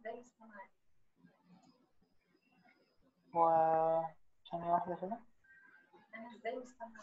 إزاي استمع و ثانية واحدة كده. أنا إزاي مستمع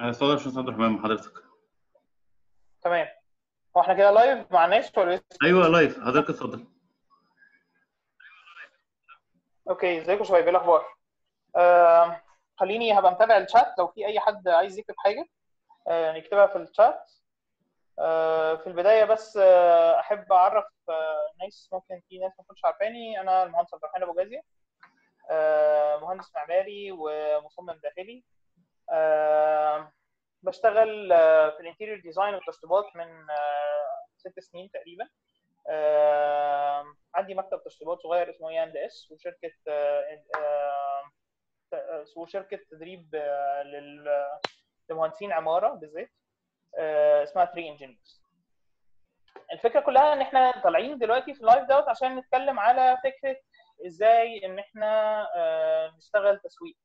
باشمهندس عبد الرحمن مع حضرتك. تمام. هو إحنا كده live مع الناس ولا؟ أيوه live حضرتك اتفضل. okay إزيكم شباب؟ إيه الأخبار؟ آه خليني هبقى متابع الشات لو في أي حد عايز يكتب حاجة آه نكتبها في الشات آه في البداية بس آه أحب أعرف آه ناس ممكن في ناس ما تكونش عارفاني. أنا المهندس عبد الرحمن أبو جازي آه مهندس معماري ومصمم داخلي. بشتغل آه في ال interior design والتشطيبات من آه ست سنين تقريبا. آه عندي مكتب تشطيبات صغير اسمه A and S وشركة آه آه آه وشركة تدريب آه لمهندسين عمارة بالذات آه اسمها 3 Engineers الفكرة كلها إن إحنا طالعين دلوقتي في ال live دوت عشان نتكلم على فكرة إزاي إن إحنا آه نشتغل تسويق.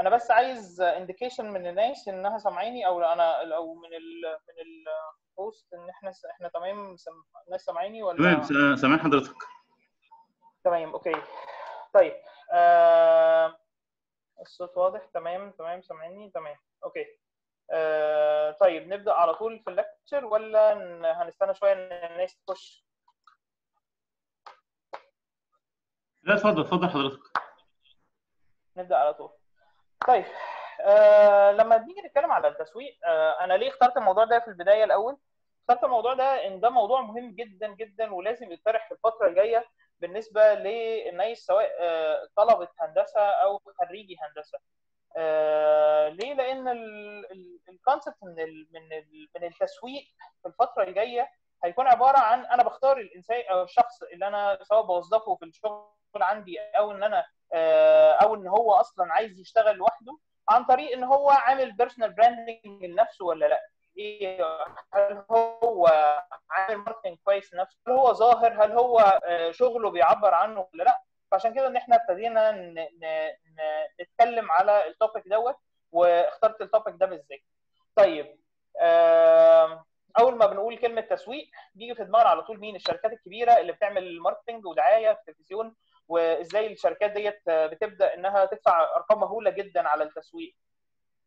أنا بس عايز indication من الناس إنها سامعيني أو أنا أو من ال من ال host إن إحنا إحنا تمام سم- الناس سامعيني ولا؟ تمام سامعين حضرتك. تمام okay. طيب آه الصوت واضح؟ تمام تمام سامعيني؟ تمام okay. آه طيب نبدأ على طول في ال lecture ولا هنستنى شوية إن الناس تخش؟ لا اتفضل اتفضل حضرتك. نبدأ على طول. طيب آه لما نيجي نتكلم على التسويق آه أنا ليه اخترت الموضوع ده في البداية الأول؟ اخترت الموضوع ده إن ده موضوع مهم جدا جدا ولازم يطرح في الفترة الجاية بالنسبة للناس سواء آه طلبة هندسة أو خريجي هندسة. آه ليه؟ لأن الكونسبت من ال من ال من التسويق في الفترة الجاية هيكون عبارة عن أنا بختار الإنسان أو الشخص اللي أنا سواء بوظفه في الشغل عندي أو إن أنا أو إن هو أصلا عايز يشتغل لوحده عن طريق إن هو عامل personal branding لنفسه ولا لأ؟ إيه، هل هو عامل marketing كويس لنفسه؟ هل هو ظاهر؟ هل هو آه، شغله بيعبر عنه ولا لأ؟ فعشان كده إن إحنا ابتدينا نتكلم على ال topic دوت واخترت ال topic ده بالذات. طيب أول ما بنقول كلمة تسويق بيجي في دماغنا على طول مين؟ الشركات الكبيرة اللي بتعمل marketing ودعاية في التلفزيون وإزاي الشركات ديت بتبدأ إنها تدفع أرقام مهولة جدا على التسويق.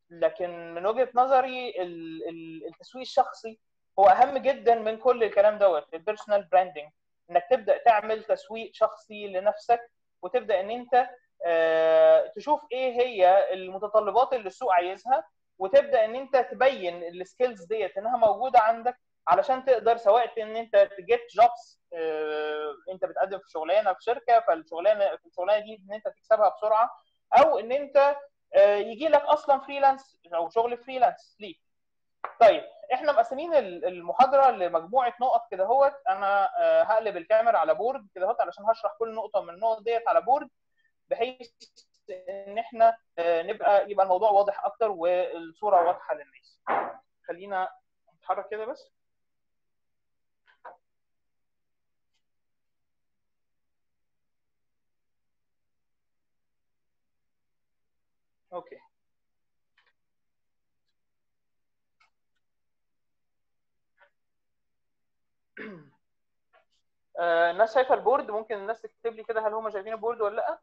لكن من وجهة نظري ال- ال- التسويق الشخصي هو أهم جدا من كل الكلام دوت ال personal branding إنك تبدأ تعمل تسويق شخصي لنفسك وتبدأ إن أنت آه، تشوف إيه هي المتطلبات اللي السوق عايزها وتبدأ إن أنت تبين ال skills ديت إنها موجودة عندك علشان تقدر سواء إن أنت ت get jobs أنت بتقدم في شغلانة في شركة فالشغلانة في الشغلانة دي إن أنت تكسبها بسرعة أو إن أنت آه، يجي لك أصلا freelance أو شغل freelance ليك. طيب إحنا مقسمين ال- المحاضرة لمجموعة نقط كده أهوت. أنا آه، هقلب الكاميرا على board كده أهوت علشان هشرح كل نقطة من النقط ديت على board بحيث إن إحنا آه، نبقى يبقى الموضوع واضح أكتر والصورة واضحة للناس. خلينا نتحرك كده بس. أوكي. آه، الناس شايفة ال board ممكن الناس تكتب لي كده هل هم شايفين ال board ولا لأ؟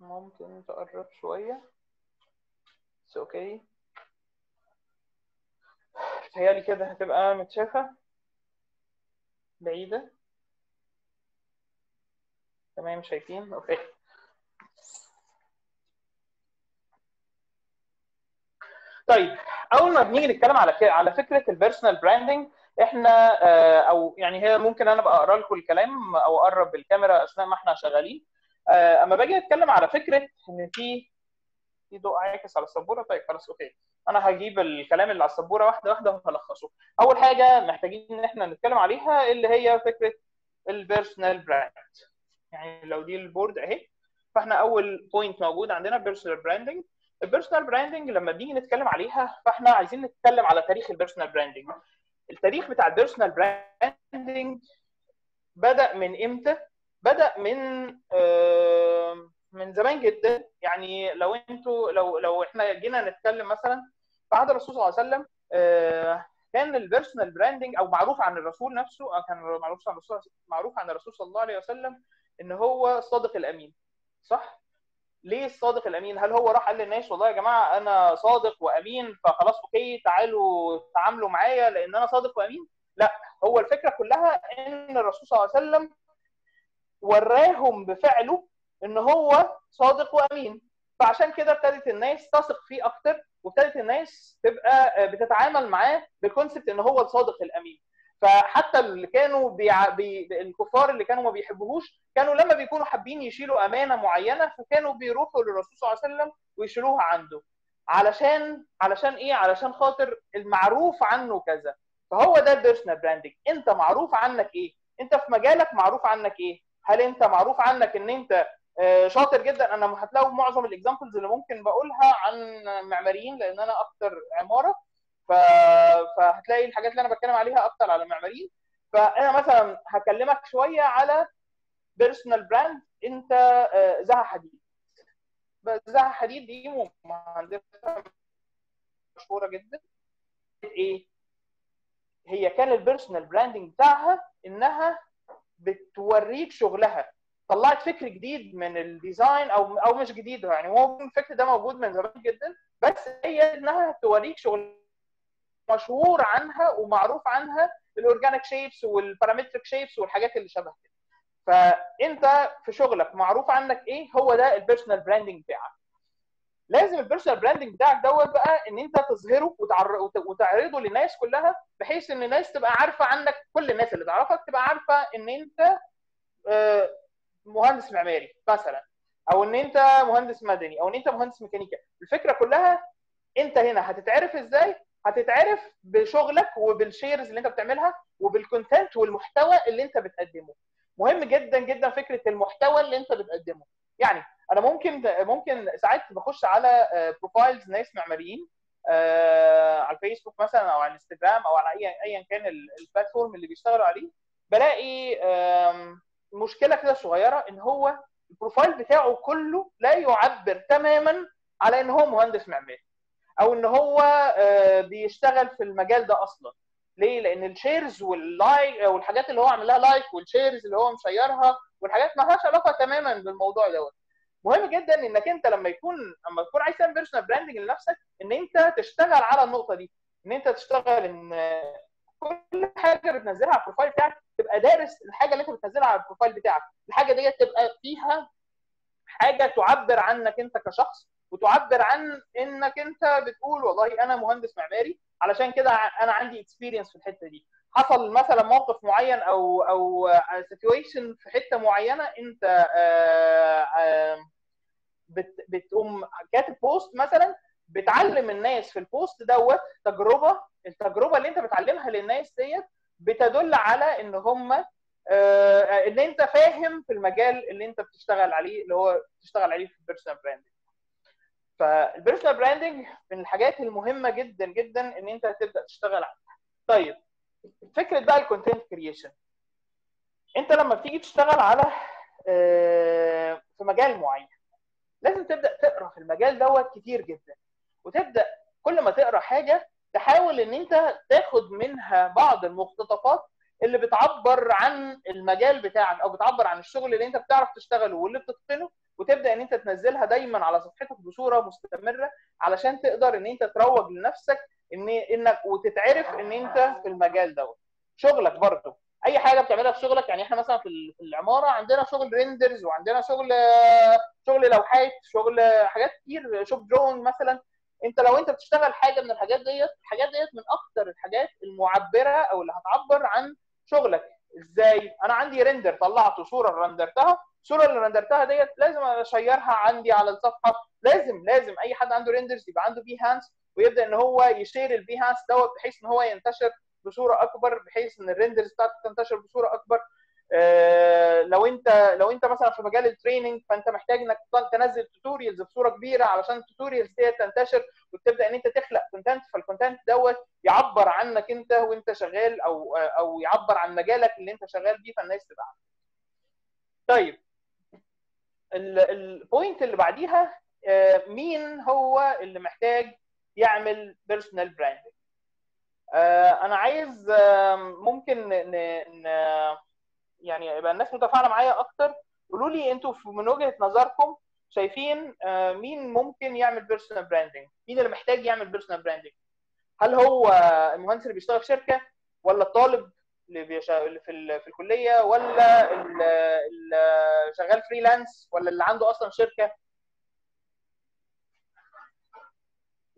ممكن تقرب شوية. okay تهيألي كده هتبقى متشافة. بعيدة. تمام شايفين؟ okay. طيب أول ما بنيجي نتكلم على على فكرة ال personal branding إحنا آه، أو يعني هي ممكن أنا أبقى أقرأ لكم الكلام أو أقرب بالكاميرا أثناء ما إحنا شغالين. آه، أما باجي أتكلم على فكرة إن في في ضوء عاكس على السبورة. طيب خلاص okay. أنا هجيب الكلام اللي على السبوره واحدة واحدة وهلخصه. اول حاجة محتاجين إن إحنا نتكلم عليها اللي هي فكرة ال personal brand يعني لو دي ال board اهي. فإحنا أول point موجود عندنا personal branding ال personal branding لما بنيجي نتكلم عليها فإحنا عايزين نتكلم على تاريخ ال personal branding التاريخ بتاع ال personal branding بدأ من إمتى؟ بدأ من آه، من زمان جدا. يعني لو أنتوا لو لو إحنا جينا نتكلم مثلا في عهد الرسول صلى الله عليه وسلم آه، كان ال personal branding أو معروف عن الرسول نفسه أو كان معروف عن الرسول معروف عن الرسول صلى الله عليه وسلم إن هو الصادق الأمين. صح؟ ليه الصادق الأمين؟ هل هو راح قال للناس والله يا جماعة أنا صادق وأمين فخلاص okay تعالوا تعاملوا معايا لأن أنا صادق وأمين. لا هو الفكرة كلها إن الرسول صلى الله عليه وسلم وراهم بفعله إن هو صادق وأمين. فعشان كده ابتدت الناس تثق فيه أكتر وابتدت الناس تبقى بتتعامل معاه بال concept إن هو الصادق الأمين. فحتى اللي كانوا بيع... بي... الكفار اللي كانوا ما بيحبوهوش كانوا لما بيكونوا حابين يشيلوا أمانة معينة فكانوا بيروحوا للرسول صلى الله عليه وسلم ويشيلوها عنده. علشان علشان إيه؟ علشان خاطر المعروف عنه كذا. فهو ده ال personal branding أنت معروف عنك إيه؟ أنت في مجالك معروف عنك إيه؟ هل أنت معروف عنك إن أنت آه، شاطر جدا. أنا هتلاقوا معظم ال examples اللي ممكن بقولها عن معماريين لأن أنا أكتر عمارة. فهتلاقي الحاجات اللي أنا بتكلم عليها أكتر على معماريين. فأنا مثلا هكلمك شوية على personal brand أنت آه، زها حديد. زها حديد دي مهندسة مشهورة جدا. إيه؟ هي كان ال personal branding بتاعها إنها بتوريك شغلها. طلعت فكر جديد من ال design أو أو مش جديد يعني هو الفكر ده موجود من زمان جدا بس هي إنها توريك شغل مشهور عنها ومعروف عنها ال organic shapes وال parametric shapes والحاجات اللي شبه كده. فأنت في شغلك معروف عنك إيه؟ هو ده ال personal branding بتاعك. لازم ال personal branding بتاعك دوت بقى إن أنت تظهره وتعر... وت- وتعرضه للناس كلها بحيث إن الناس تبقى عارفة عنك كل الناس اللي تعرفك تبقى عارفة إن أنت آه، مهندس معماري مثلا أو إن أنت مهندس مدني أو إن أنت مهندس ميكانيكا. الفكرة كلها أنت هنا هتتعرف إزاي؟ هتتعرف بشغلك وبال shares اللي أنت بتعملها وبال content والمحتوى اللي أنت بتقدمه. مهم جدا جدا فكرة المحتوى اللي أنت بتقدمه. يعني أنا ممكن ممكن ساعات بخش على profiles ناس معماريين آه، على الفيسبوك مثلا أو على الإنستجرام أو على اي ايا كان ال- platform اللي بيشتغلوا عليه بلاقي مشكلة كده صغيرة إن هو ال profile بتاعه كله لا يعبر تماما على إن هو مهندس معماري أو إن هو آه، بيشتغل في المجال ده أصلا ليه؟ لأن ال shares وال like والحاجات اللي هو عامل لها like وال shares اللي هو مshareها والحاجات ما لهاش علاقة تماما بالموضوع دوت. مهم جدا إنك أنت لما يكون لما تكون عايز تعمل personal branding لنفسك إن أنت تشتغل على النقطة دي إن أنت تشتغل إن كل حاجة بتنزلها على ال profile بتاعك تبقى دارس الحاجة اللي انت بتنزلها على ال profile بتاعك. الحاجة ديت تبقى فيها حاجة تعبر عنك انت كشخص وتعبر عن انك انت بتقول والله أنا مهندس معماري علشان كده أنا عندي experience في الحتة دي. حصل مثلا موقف معين أو أو situation في حتة معينة انت آه، آه، بت- بتقوم كاتب post مثلا بتعلم الناس في ال post دوت تجربة التجربة اللي انت بتعلمها للناس ديت بتدل على ان هم ان انت فاهم في المجال اللي انت بتشتغل عليه اللي هو بتشتغل عليه في ال personal branding فال personal branding من الحاجات المهمة جدا جدا ان انت تبدأ تشتغل عليها. طيب فكرة بقى ال content creation انت لما بتيجي تشتغل على آه، في مجال معين لازم تبدأ تقرأ في المجال دوت كتير جدا. وتبدأ كل ما تقرأ حاجة تحاول إن أنت تاخد منها بعض المقتطفات اللي بتعبر عن المجال بتاعك أو بتعبر عن الشغل اللي أنت بتعرف تشتغله واللي بتتقنه وتبدأ إن أنت تنزلها دايما على صفحتك بصورة مستمرة علشان تقدر إن أنت تروج لنفسك إن إنك وتتعرف إن أنت في المجال دوت. شغلك برضه أي حاجة بتعملها في شغلك يعني إحنا مثلا في ال- في العمارة عندنا شغل renders وعندنا شغل شغل لوحات شغل حاجات كتير shop drawing مثلا انت لو انت بتشتغل حاجة من الحاجات ديت الحاجات ديت من أكتر الحاجات المعبرة أو اللي هتعبر عن شغلك. إزاي؟ أنا عندي render طلعت صورة رندرتها الصورة اللي رندرتها ديت لازم أشيرها عندي على الصفحة. لازم لازم أي حد عنده renders يبقى عنده Behance ويبدأ إن هو يشير ال Behance دوت بحيث إن هو ينتشر بصورة أكبر بحيث إن ال renders بتاعته تنتشر بصورة أكبر. لو انت لو انت مثلا في مجال ال training فانت محتاج انك تنزل tutorials بصورة كبيرة علشان ال tutorials دي تنتشر وتبدأ ان انت تخلق content فال content دوت يعبر عنك انت وانت شغال أو أو يعبر عن مجالك اللي انت شغال بيه فالناس تبقى عارفة. طيب ال point اللي بعديها آه، مين هو اللي محتاج يعمل personal branding أنا عايز آه، ممكن يعني يبقى الناس متفاعلة معايا أكتر. قولوا لي أنتوا من وجهة نظركم شايفين آه، مين ممكن يعمل personal branding مين اللي محتاج يعمل personal branding هل هو المهندس اللي بيشتغل في شركة ولا الطالب اللي اللي في في الكلية ولا ال- ال- شغال freelance ولا اللي عنده أصلا شركة؟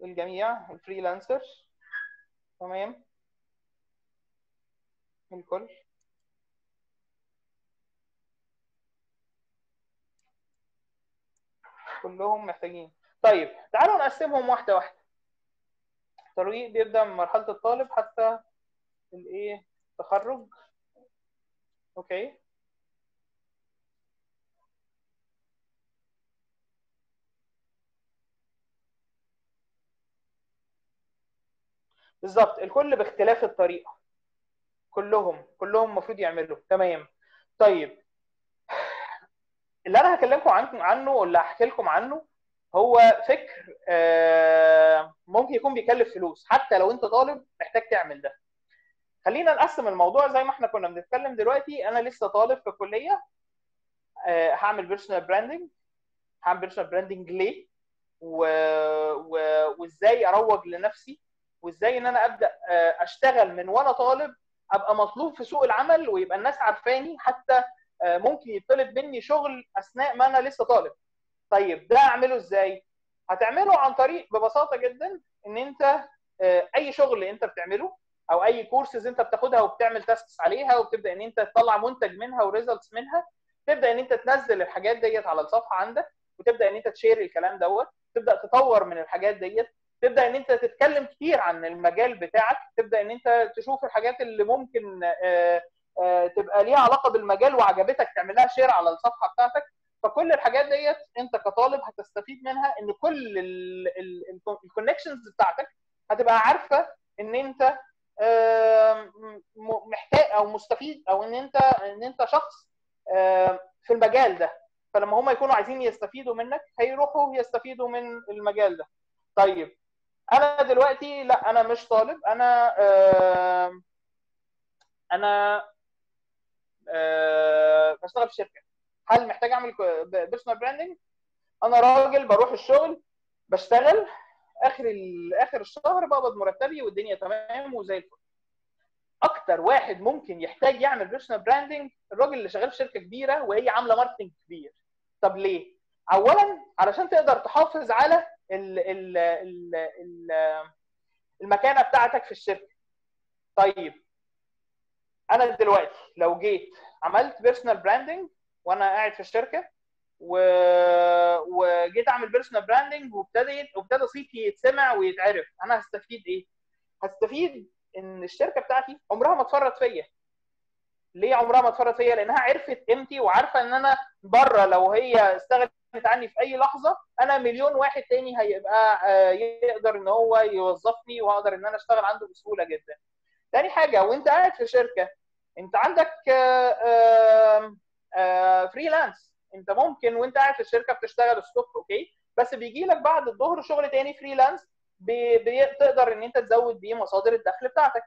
الجميع ال freelancer تمام؟ الكل. كلهم محتاجين. طيب تعالوا نقسمهم واحدة واحدة. الترويج بيبدأ من مرحلة الطالب حتى الإيه؟ التخرج. okay. بالظبط الكل باختلاف الطريقة. كلهم كلهم المفروض يعملوا. تمام. طيب اللي أنا هكلمكم عنه عنه واللي هحكي لكم عنه هو فكر آه، ممكن يكون بيكلف فلوس. حتى لو أنت طالب محتاج تعمل ده. خلينا نقسم الموضوع زي ما إحنا كنا بنتكلم دلوقتي. أنا لسه طالب في الكليه آه، هعمل personal branding هعمل personal branding ليه؟ و... و... وإزاي أروج لنفسي؟ وإزاي إن أنا أبدأ آه، أشتغل من وأنا طالب أبقى مطلوب في سوق العمل ويبقى الناس عارفاني حتى ممكن يطلب مني شغل أثناء ما أنا لسه طالب. طيب ده أعمله إزاي؟ هتعمله عن طريق ببساطة جدا إن أنت آه، أي شغل أنت بتعمله أو أي كورسز أنت بتاخدها وبتعمل tasks عليها وبتبدأ إن أنت تطلع منتج منها و results منها تبدأ إن أنت تنزل الحاجات ديت على الصفحة عندك وتبدأ إن أنت ت share الكلام دوت تبدأ تطور من الحاجات ديت تبدأ إن أنت تتكلم كتير عن المجال بتاعك تبدأ إن أنت تشوف الحاجات اللي ممكن آه، آه، تبقى ليها علاقة بالمجال وعجبتك تعملها share على الصفحة بتاعتك. فكل الحاجات ديت انت كطالب هتستفيد منها ان كل ال connections بتاعتك هتبقى عارفة ان انت محتاج أو مستفيد أو ان انت ان انت شخص في المجال ده. فلما هم يكونوا عايزين يستفيدوا منك هيروحوا يستفيدوا من المجال ده. طيب أنا دلوقتي لا أنا مش طالب أنا أنا آه، بشتغل في شركة. هل محتاج أعمل personal branding أنا راجل بروح الشغل بشتغل آخر آخر الشهر بقبض مرتبي والدنيا تمام وزي الفل. أكتر واحد ممكن يحتاج يعمل personal branding الراجل اللي شغال في شركة كبيرة وهي عاملة marketing كبير. طب ليه؟ اولا علشان تقدر تحافظ على ال ال ال ال المكانة بتاعتك في الشركة. طيب أنا دلوقتي لو جيت عملت personal branding وأنا قاعد في الشركة و... وجيت أعمل personal branding وابتديت وابتدى صيتي يتسمع ويتعرف أنا هستفيد إيه؟ هستفيد إن الشركة بتاعتي عمرها ما هتفرط فيا ليه عمرها ما هتفرط فيا؟ لأنها عرفت قيمتي وعارفة إن أنا بره لو هي استغنت عني في أي لحظة أنا مليون واحد تاني هيبقى آه، يقدر إن هو يوظفني وأقدر إن أنا أشتغل عنده بسهولة جدا. تاني حاجة وانت قاعد في شركة انت عندك freelance انت ممكن وانت قاعد في الشركة بتشتغل الصبح okay؟ بس بيجي لك بعد الظهر شغل تاني freelance بتقدر ان انت تزود بيه مصادر الدخل بتاعتك.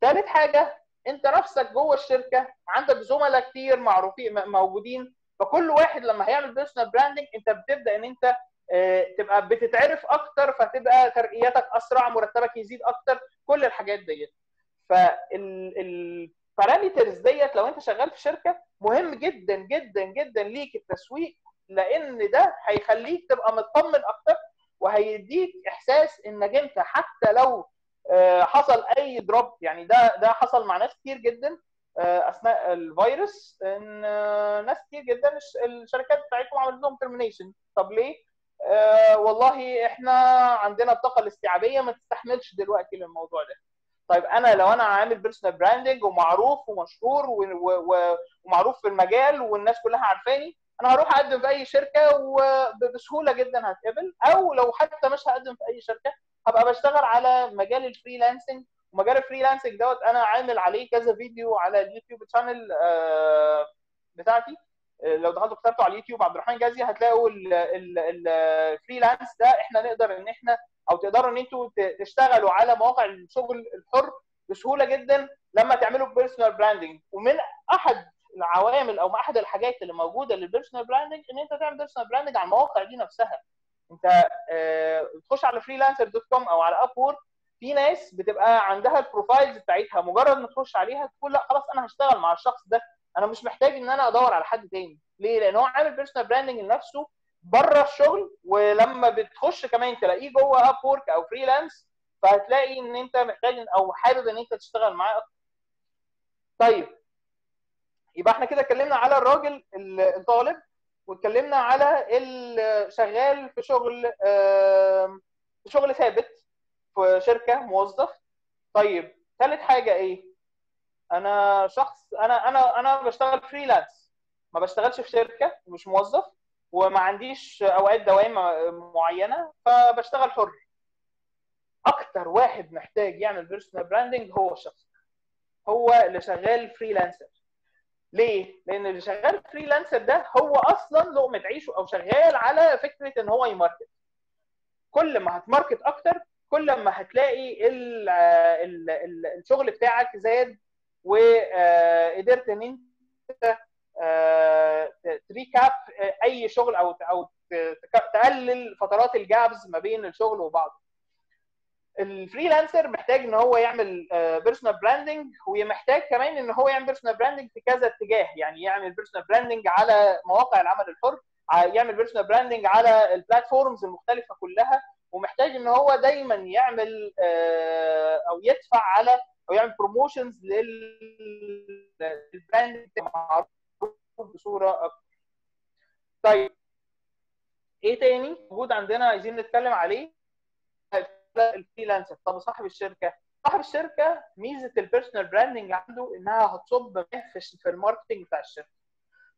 ثالث حاجة انت نفسك جوه الشركة عندك زملاء كتير معروفين موجودين فكل واحد لما هيعمل personal branding انت بتبدأ ان انت آه، تبقى بتتعرف أكتر فتبقى ترقياتك أسرع مرتبك يزيد أكتر كل الحاجات ديت. فال parameters ديت لو انت شغال في شركة مهم جدا جدا جدا ليك التسويق لأن ده هيخليك تبقى مطمن أكتر وهيديك إحساس إنك أنت حتى لو آه، حصل أي drop يعني ده ده حصل مع ناس كتير جدا آه، أثناء الفيروس إن آه، ناس كتير جدا الش- الشركات بتاعتهم عملت لهم termination طب ليه؟ والله إحنا عندنا الطاقة الاستيعابية ما تستحملش دلوقتي للموضوع ده طيب أنا لو أنا عامل personal branding ومعروف ومشهور ومعروف في المجال والناس كلها عارفاني أنا هروح أقدم في أي شركة وبسهوله جدا هتقبل. أو لو حتى مش هقدم في أي شركة هبقى بشتغل على مجال ال freelancing ومجال ال freelancing دوت أنا عامل عليه كذا فيديو على اليوتيوب channel بتاعتي. آه، لو دخلتوا كتبتوا على اليوتيوب عبد الرحمن جازي هتلاقوا ال freelance ده. إحنا نقدر إن إحنا أو تقدروا إن إنتوا تشتغلوا على مواقع الشغل الحر بسهولة جدا لما تعملوا personal branding ومن أحد العوامل أو أحد الحاجات اللي موجودة لل personal branding إن إنت تعمل personal branding على المواقع دي نفسها. إنت آه، تخش على Freelancer dot com أو على Upwork في ناس بتبقى عندها ال profiles بتاعتها. مجرد ما تخش عليها تقول لا خلاص أنا هشتغل مع الشخص ده. أنا مش محتاج ان أنا ادور على حد تاني. ليه؟ لأن هو عامل personal branding لنفسه بره الشغل ولما بتخش كمان تلاقيه جوه Upwork أو freelance فهتلاقي إن أنت محتاج أو حابب إن أنت تشتغل معاه أكتر. طيب يبقى إحنا كده اتكلمنا على الراجل ال- الطالب واتكلمنا على اللي شغال في شغل في شغل ثابت في شركة موظف. طيب ثالث حاجة إيه؟ أنا شخص أنا أنا أنا بشتغل freelance ما بشتغلش في شركة مش موظف وما عنديش أوقات دوام معينة فبشتغل حر. أكتر واحد محتاج يعمل personal branding هو الشخص هو اللي شغال freelancer ليه؟ لأن اللي شغال freelancer ده هو أصلا لقمه عيشه أو شغال على فكرة إن هو ي market. كل ما هت market أكتر كل ما هتلاقي ال ال ال الشغل بتاعك زاد وقدرت إن أنت آه، ت recap أي شغل أو أو تقلل فترات ال gaps ما بين الشغل وبعضه. ال freelancer محتاج إن هو يعمل personal branding ومحتاج كمان إن هو يعمل personal branding في كذا اتجاه. يعني يعمل personal branding على مواقع العمل الحر يعمل personal branding على ال platforms المختلفة كلها ومحتاج إن هو دايما يعمل آه، أو يدفع على أو يعمل promotions لل brand معروف بصورة أكتر. طيب إيه تاني؟ موجود عندنا عايزين نتكلم عليه. ال freelancer. طب صاحب الشركة. صاحب الشركة ميزة ال personal branding عنده إنها هتصب في ال marketing بتاع الشركة.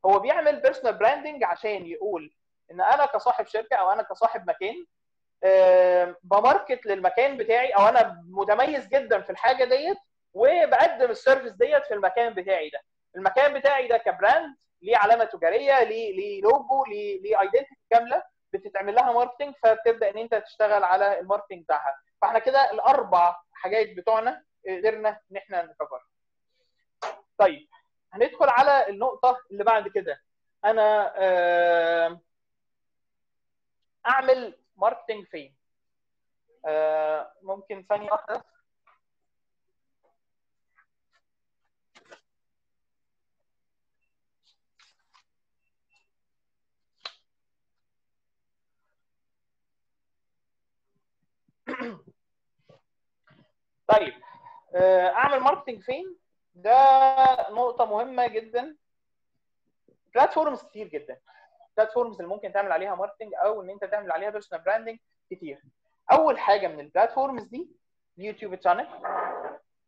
هو بيعمل personal branding عشان يقول إن أنا كصاحب شركة أو أنا كصاحب مكان ب market للمكان بتاعي أو أنا متميز جدا في الحاجة ديت وبقدم ال service ديت في المكان بتاعي ده. المكان بتاعي ده ك brand ليه علامة تجارية ليه ليه لوجو ليه ليه identity كاملة بتتعمل لها marketing فبتبدأ إن أنت تشتغل على ال marketing بتاعها. فإحنا كده الأربع حاجات بتوعنا قدرنا إن إحنا ن cover ها طيب هندخل على النقطة اللي بعد كده. أنا أعمل marketing فين آه، ممكن ثانية واحدة. طيب آه، أعمل marketing فين ده نقطة مهمة جدا. platforms كتير جدا. platforms اللي ممكن تعمل عليها marketing أو إن أنت تعمل عليها personal branding كتير. أول حاجة من ال platforms دي اليوتيوب channel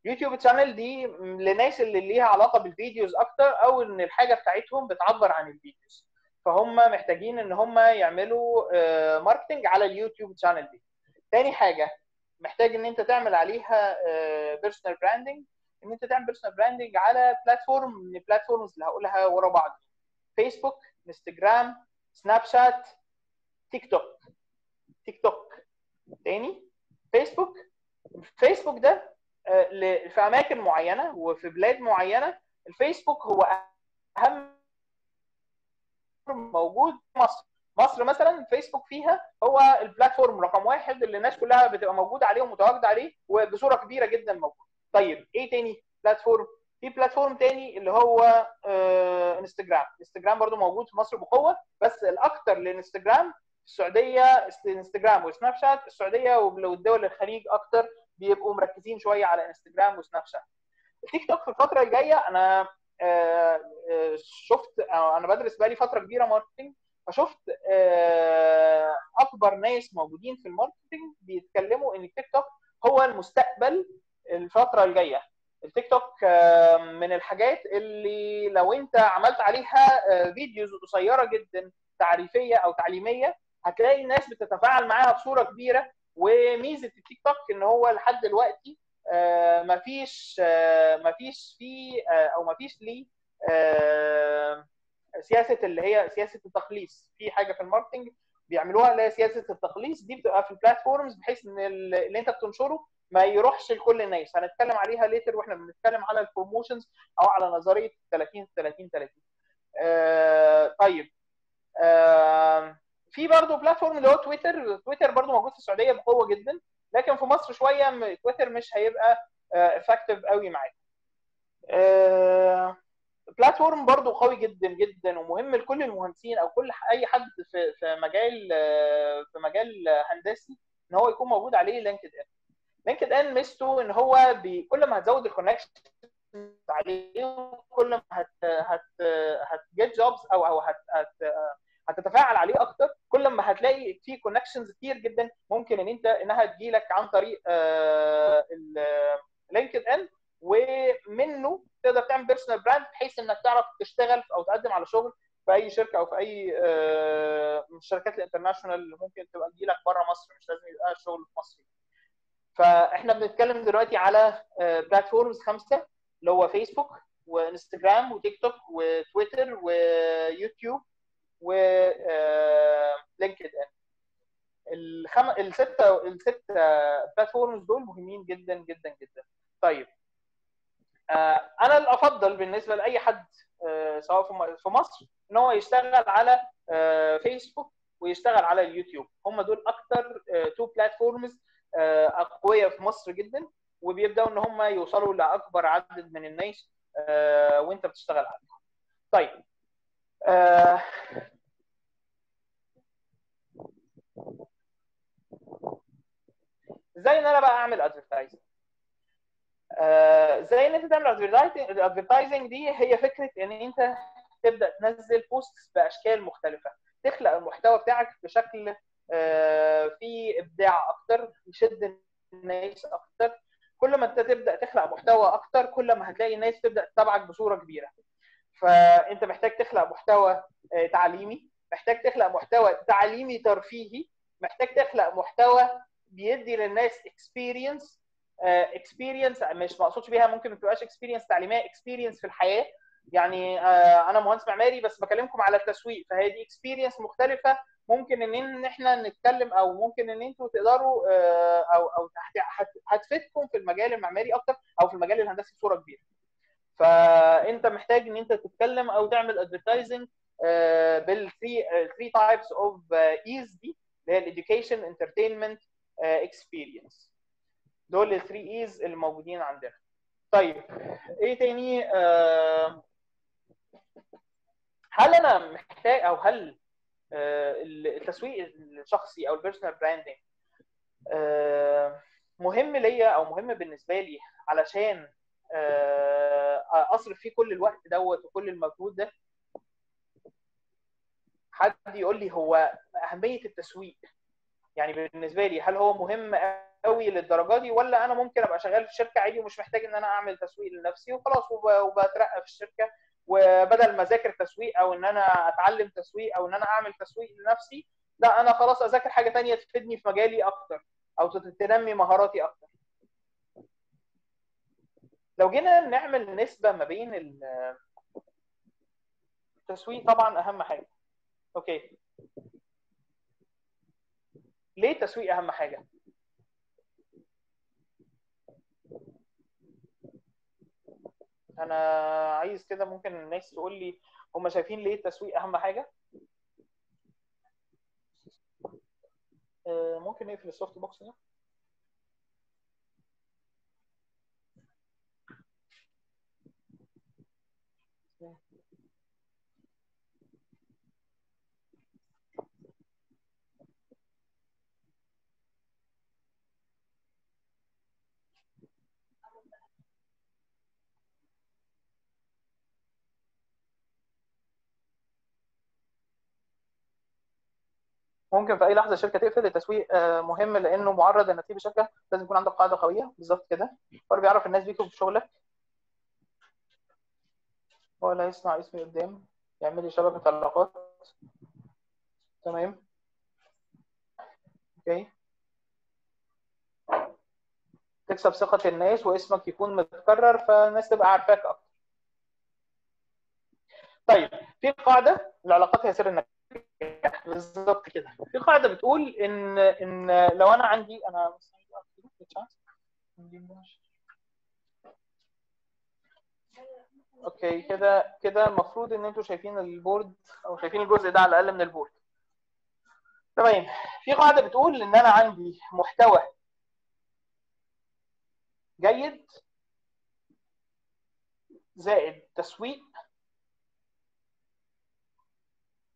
يوتيوب channel دي للناس اللي ليها علاقة بال videos أكتر أو إن الحاجة بتاعتهم بتعبر عن ال videos فهم محتاجين إن هم يعملوا marketing على اليوتيوب channel دي. تاني حاجة محتاج إن أنت تعمل عليها personal branding إن أنت تعمل personal branding على platform من ال platforms اللي هقولها ورا بعض. فيسبوك انستجرام سناب شات تيك توك تيك توك تاني؟ فيسبوك فيسبوك ده آه، في أماكن معينة وفي بلاد معينة الفيسبوك هو أهم موجود في مصر. مصر مثلا فيسبوك فيها هو ال platform رقم واحد اللي الناس كلها بتبقى موجودة عليه ومتواجدة عليه وبصورة كبيرة جدا موجود طيب إيه تاني؟ platform في platform تاني اللي هو آه انستجرام انستجرام برضو موجود في مصر بقوة بس الاكثر للانستجرام السعودية إنستجرام وسناب شات السعودية والدول الخليج أكتر بيبقوا مركزين شوية على إنستجرام وسناب شات. التيك توك في الفترة الجاية أنا آه، آه، شفت أنا بدرس بقالي فترة كبيرة marketing فشفت أكبر ناس موجودين في ال marketing بيتكلموا إن التيك توك هو المستقبل الفترة الجاية. التيك توك آه، من الحاجات اللي لو انت عملت عليها آه، videos قصيرة جدا تعريفية أو تعليمية هتلاقي الناس بتتفاعل معاها بصورة كبيرة. وميزة التيك توك إن هو لحد دلوقتي آه، مفيش مفيش فيه أو مفيش ليه سياسة اللي هي سياسة التخليص. في حاجة في ال marketing بيعملوها اللي هي سياسة التخليص دي بتبقى في ال platforms بحيث إن ال- اللي أنت بتنشره ما يروحش لكل الناس. هنتكلم عليها later وإحنا بنتكلم على ال promotions أو على نظرية 30 30 30 آه، طيب. آه، في برضه platform اللي هو تويتر. تويتر برضه موجود في السعودية بقوة جدا لكن في مصر شوية تويتر مش هيبقى effective قوي معاك. آه، platform برضو قوي جدا جدا ومهم لكل المهندسين أو كل أي حد في في مجال آه، في مجال آه، هندسي إن هو يكون موجود عليه LinkedIn. LinkedIn ميزته إن هو بي كل ما هتزود ال connection عليه كل ما هت هت هت get jobs أو أو هت هت هتتفاعل عليه أكتر كل ما هتلاقي في connections كتير جدا ممكن إن أنت إنها تجيلك عن طريق LinkedIn ومنه تقدر تعمل personal brand بحيث إنك تعرف تشتغل أو تقدم على شغل في أي شركة أو في أي آه، من الشركات ال international اللي ممكن تبقى تجيلك بره مصر مش لازم يبقى شغل في مصر. فاحنا بنتكلم دلوقتي على platforms خمسة اللي هو فيسبوك وانستجرام وتيك توك وتويتر ويوتيوب ولينكد ان الخم... الستة الستة platforms دول مهمين جدا جدا جدا. طيب آه، أنا الأفضل بالنسبة لأي حد آه، سواء في مصر إن هو يشتغل على آه، فيسبوك ويشتغل على اليوتيوب هم دول أكتر two platforms أقوياء في مصر جدا وبيبدأوا إن هم يوصلوا لأكبر عدد من الناس آه، وأنت بتشتغل عليهم. طيب آه، إزاي إن أنا بقى أعمل advertising زي إن أنت تعمل advertising دي هي فكرة إن أنت تبدأ تنزل post بأشكال مختلفة تخلق المحتوى بتاعك بشكل آه، فيه إبداع أكتر يشد الناس أكتر. كل ما أنت تبدأ تخلق محتوى أكتر كل ما هتلاقي الناس تبدأ تتابعك بصورة كبيرة. فأنت محتاج تخلق محتوى آه، تعليمي محتاج تخلق محتوى تعليمي ترفيهي محتاج تخلق محتوى بيدي للناس experience experience مش مقصودش بيها ممكن ما تبقاش experience تعليمية experience في الحياة. يعني آه، أنا مهندس معماري بس بكلمكم على التسويق فهي دي experience مختلفة. ممكن ان إن إحنا نتكلم أو ممكن إن إنتوا تقدروا آه، أو أو هت- هت- هتفيدكم في المجال المعماري أكتر أو في المجال الهندسي بصورة كبيرة. فأنت محتاج إن إنت تتكلم أو تعمل advertising بال three three types of E's دي اللي هي ال education entertainment experience دول ال three E's اللي موجودين عندنا. طيب إيه تاني؟ آه، هل أنا محتاج أو هل التسويق الشخصي أو ال personal branding مهم ليا أو مهم بالنسبة لي علشان آه، أصرف فيه كل الوقت دوت وكل المجهود ده. حد يقول لي هو أهمية التسويق؟ يعني بالنسبة لي هل هو مهم قوي للدرجة دي ولا أنا ممكن أبقى شغال في شركة عادي ومش محتاج إن أنا أعمل تسويق لنفسي وخلاص وب- وبترقى في الشركة؟ وبدل ما أذاكر تسويق أو إن أنا أتعلم تسويق أو إن أنا أعمل تسويق لنفسي لا أنا خلاص أذاكر حاجة تانية تفيدني في مجالي أكتر أو تنمي مهاراتي أكتر. لو جينا نعمل نسبة ما بين ال- التسويق طبعا أهم حاجة. أوكي. ليه التسويق أهم حاجة؟ أنا عايز كده ممكن الناس تقول لي هم شايفين ليه التسويق اهم حاجة؟ آه، ممكن نقفل ال softbox ده. ممكن في أي لحظة الشركة تقفل التسويق آه، مهم لأنه معرض انك تسيب الشركة لازم يكون عندك قاعدة قوية. بالظبط كده. هو بيعرف الناس بيكم في شغلك. هو اللي هيصنع اسمي قدام. يعمل لي شبكة علاقات. تمام؟ أوكي. تكسب ثقة الناس واسمك يكون متكرر فالناس تبقى عارفاك أكتر. طيب في قاعدة. العلاقات هي سر النجاح. بالظبط كده. في قاعدة بتقول إن إن لو أنا عندي أنا okay كده كده المفروض إن أنتوا شايفين ال board أو شايفين الجزء ده على الأقل من ال board. تمام. في قاعدة بتقول إن أنا عندي محتوى. جيد. زائد تسويق.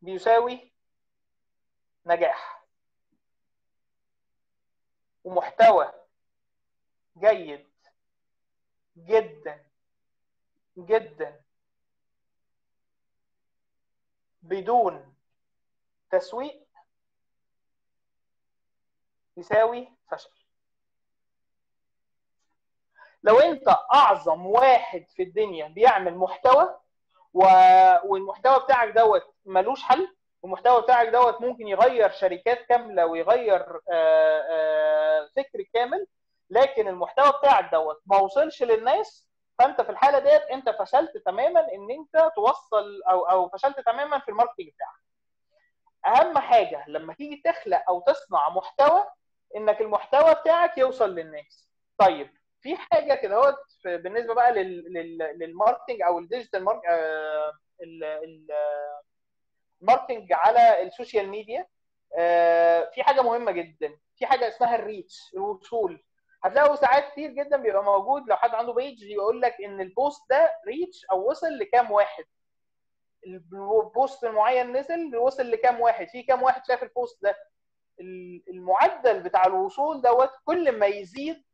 بيساوي نجاح. ومحتوى جيد جدا جدا بدون تسويق يساوي فشل. لو أنت أعظم واحد في الدنيا بيعمل محتوى و... والمحتوى بتاعك دوت ملوش حل والمحتوى بتاعك دوت ممكن يغير شركات كاملة ويغير آآ آآ فكر كامل لكن المحتوى بتاعك دوت ما وصلش للناس فأنت في الحالة ديت أنت فشلت تماما إن أنت توصل أو أو فشلت تماما في ال marketing بتاعك. أهم حاجة لما تيجي تخلق أو تصنع محتوى إنك المحتوى بتاعك يوصل للناس. طيب في حاجة كده هو بالنسبة بقى لل... لل... لل marketing أو ال digital mark... ال marketing على ال social media آه... في حاجة مهمة جدا في حاجة اسمها ال reach الوصول هتلاقوا ساعات كتير جدا بيبقى موجود لو حد عنده page يقول لك إن ال post ده reach أو وصل لكام واحد. ال post المعين نزل وصل لكام واحد في كام واحد شاف ال post ده. المعدل بتاع الوصول دوت كل ما يزيد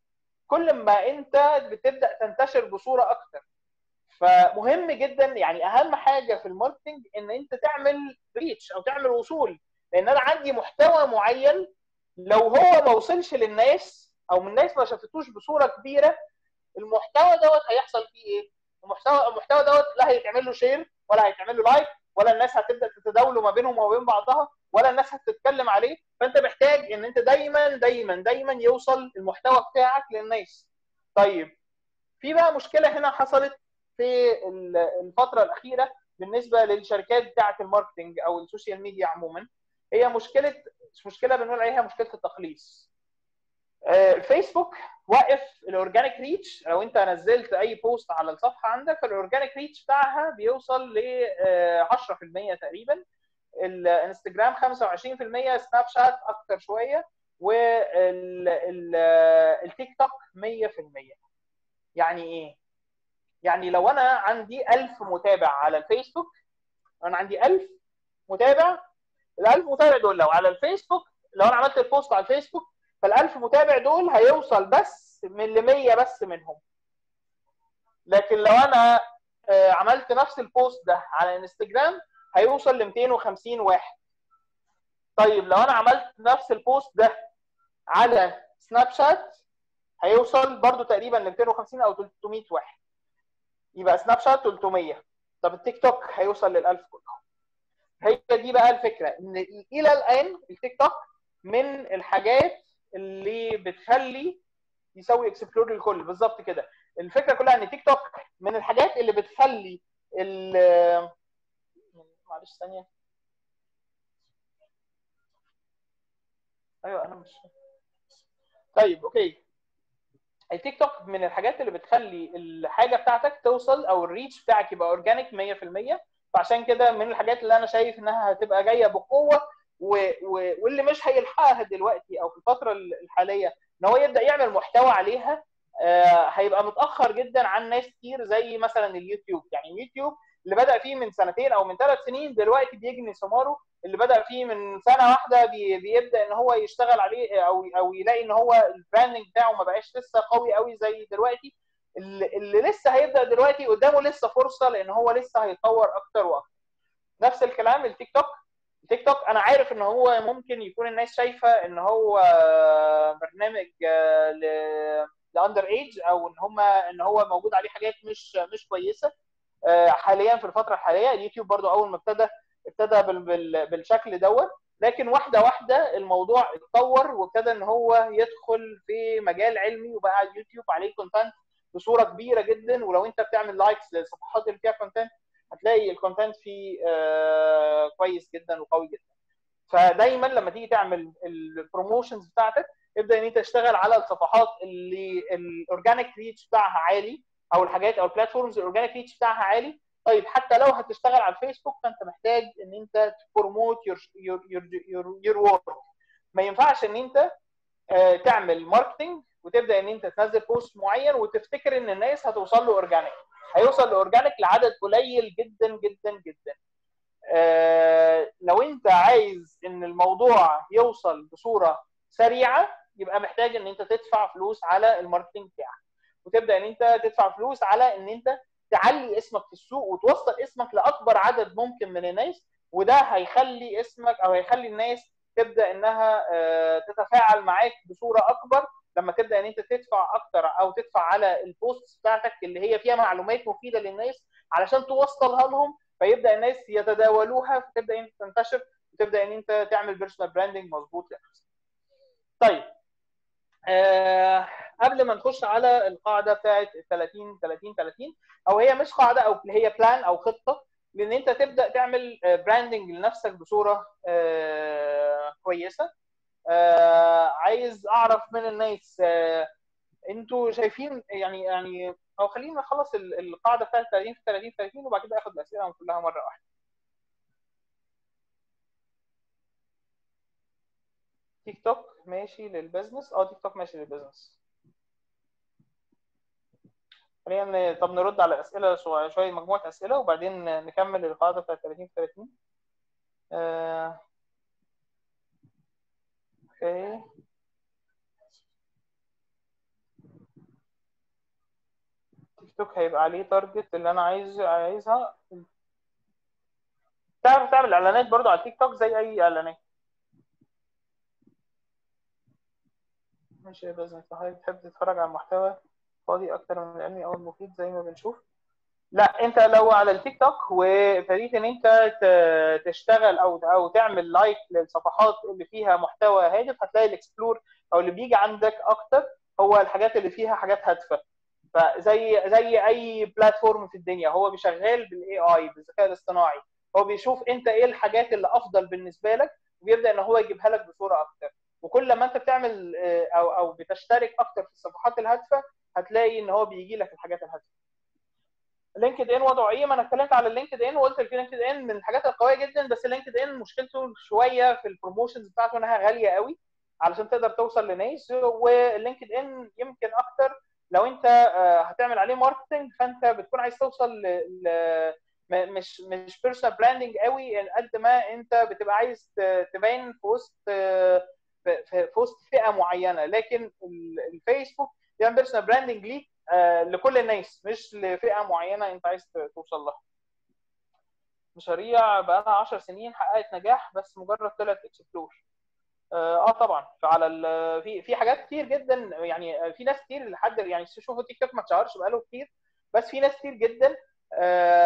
كل ما أنت بتبدأ تنتشر بصورة أكتر. فمهم جدا يعني أهم حاجة في ال marketing إن أنت تعمل reach أو تعمل وصول. لأن أنا عندي محتوى معين لو هو ما وصلش للناس أو من الناس ما شافتوش بصورة كبيرة المحتوى دوت هيحصل فيه إيه؟ المحتوى المحتوى دوت لا هيتعمل له share ولا هيتعمل له like ولا الناس هتبدأ تتداوله ما بينهم وما بين بعضها ولا الناس هتتكلم عليه. فأنت محتاج إن أنت دايما دايما دايما يوصل المحتوى بتاعك للناس. طيب في بقى مشكلة هنا حصلت في الفترة الأخيرة بالنسبة للشركات بتاعة ال marketing أو ال social media عموما هي مشكله مشكلة بنقول عليها مشكلة التخليص الفيسبوك وقف ال organic reach. لو أنت نزلت أي post على الصفحة عندك فال organic reach بتاعها بيوصل ل 10% تقريبا. الإنستجرام 25% سناب شات أكتر شوية والتيك توك 100% يعني إيه؟ يعني لو أنا عندي 1000 متابع على الفيسبوك أنا عندي 1000 متابع ال 1000 متابع دول لو على الفيسبوك لو أنا عملت البوست على الفيسبوك فال1000 متابع دول هيوصل بس من ل 100 بس منهم. لكن لو أنا عملت نفس ال post ده على إنستجرام هيوصل ل 250 واحد. طيب لو أنا عملت نفس ال post ده على سناب شات هيوصل برضو تقريبا ل 250 أو 300 واحد. يبقى سناب شات 300 طب التيك توك هيوصل لل 1000 كلهم هي دي بقى الفكرة إن إلى الآن التيك توك من الحاجات اللي بتخلي يسوي explore للكل. بالظبط كده. الفكرة كلها إن تيك توك من الحاجات اللي بتخلي ال معلش ثانية. أيوه أنا مش طيب okay. التيك توك من الحاجات اللي بتخلي الحاجة بتاعتك توصل أو ال reach بتاعك يبقى organic 100% فعشان كده من الحاجات اللي أنا شايف إنها هتبقى جاية بقوة و... و... واللي مش هيلحقها دلوقتي أو في الفترة الحالية إن هو يبدأ يعمل محتوى عليها آه هيبقى متأخر جدا عن ناس كتير زي مثلا اليوتيوب. يعني اليوتيوب اللي بدأ فيه من سنتين أو من ثلاث سنين دلوقتي بيجني ثماره اللي بدأ فيه من سنة واحدة بي... بيبدأ إن هو يشتغل عليه أو أو يلاقي إن هو ال branding بتاعه ما بقاش لسه قوي قوي زي دلوقتي. اللي, لسه هيبدأ دلوقتي قدامه لسه فرصة لإن هو لسه هيتطور أكتر وأكتر. نفس الكلام التيك توك التيك توك أنا عارف إن هو ممكن يكون الناس شايفة إن هو برنامج ل under age أو إن هم إن هو موجود عليه حاجات مش مش كويسة. حاليا في الفترة الحالية اليوتيوب برضو أول ما ابتدى ابتدى بالشكل دوت لكن واحدة واحدة الموضوع اتطور وابتدى إن هو يدخل في مجال علمي وبقى اليوتيوب عليه content بصورة كبيرة جدا. ولو أنت بتعمل likes للصفحات اللي فيها content هتلاقي ال content فيه آه كويس جدا وقوي جدا. فدايما لما تيجي تعمل ال promotions بتاعتك ابدأ إن أنت تشتغل على الصفحات اللي ال organic reach بتاعها عالي. أو الحاجات أو ال platforms ال organic reach بتاعها عالي. طيب حتى لو هتشتغل على الفيسبوك فأنت محتاج إن أنت ت promote your your your your work ما ينفعش إن أنت آه تعمل marketing وتبدأ إن أنت تنزل post معين وتفتكر إن الناس هتوصل له organic هيوصل ل organic لعدد قليل جدا جدا جدا. آه لو أنت عايز إن الموضوع يوصل بصورة سريعة يبقى محتاج إن أنت تدفع فلوس على ال marketing بتاعك. وتبدأ إن أنت تدفع فلوس على إن أنت تعلي اسمك في السوق وتوصل اسمك لأكبر عدد ممكن من الناس وده هيخلي اسمك أو هيخلي الناس تبدأ إنها آه تتفاعل معاك بصورة أكبر لما تبدأ إن أنت تدفع أكتر أو تدفع على ال post بتاعتك اللي هي فيها معلومات مفيدة للناس علشان توصلها لهم فيبدأ الناس يتداولوها فتبدأ أنت تنتشر وتبدأ إن أنت تعمل personal branding مظبوط لنفسك. طيب آه قبل ما نخش على القاعدة بتاعت 30 30 30 أو هي مش قاعدة أو هي plan أو خطة لأن أنت تبدأ تعمل branding لنفسك بصورة آه كويسة آه عايز أعرف من الناس آه أنتوا شايفين يعني يعني أو خلينا نخلص القاعدة بتاعت 30 في 30 في 30 وبعد كده أخد الأسئلة كلها مرة واحدة. تيك توك ماشي لل business آه تيك توك ماشي لل business. خلينا طب نرد على أسئلة شوية مجموعة أسئلة وبعدين نكمل القاعدة بتاعت 30 في 30. آه okay تيك توك هيبقى عليه target اللي أنا عايز عايزها تعرف تعمل إعلانات برضو على تيك توك زي أي إعلانات ماشي يا business حضرتك بتحب تتفرج على محتوى فاضي أكتر من العلمي أو المفيد زي ما بنشوف. لا انت لو على التيك توك وابتديت إن انت تشتغل أو أو تعمل like للصفحات اللي فيها محتوى هادف هتلاقي ال explore أو اللي بيجي عندك أكتر هو الحاجات اللي فيها حاجات هادفة. فزي زي أي platform في الدنيا هو بيشغل بال AI بالذكاء الاصطناعي. هو بيشوف انت إيه الحاجات اللي أفضل بالنسبة لك وبيبدأ إن هو يجيبها لك بصورة أكتر. وكل ما انت بتعمل أو أو بتشترك أكتر في الصفحات الهادفة هتلاقي ان هو بيجي لك الحاجات الهادفة لينكد ان وضعه إيه؟ ما أنا اتكلمت على اللينكد ان وقلت لينكد ان من الحاجات القوية جدا بس لينكد ان مشكلته شوية في ال promotions بتاعته انها غالية قوي علشان تقدر توصل لناس واللينكد ان يمكن أكتر لو انت هتعمل عليه marketing فانت بتكون عايز توصل ل مش مش personal branding قوي قد ما انت بتبقى عايز تبين في وسط في وسط فئة معينة لكن الفيسبوك بيعمل personal branding ليك لكل الناس مش لفئة معينة أنت عايز توصل لها. مشاريع بقى لها 10 سنين حققت نجاح بس مجرد طلعت explore آه طبعا. فعلى في في حاجات كتير جدا يعني في ناس كتير لحد يعني شوفوا تيك توك ما اتشهرش بقاله كتير بس في ناس كتير جدا آه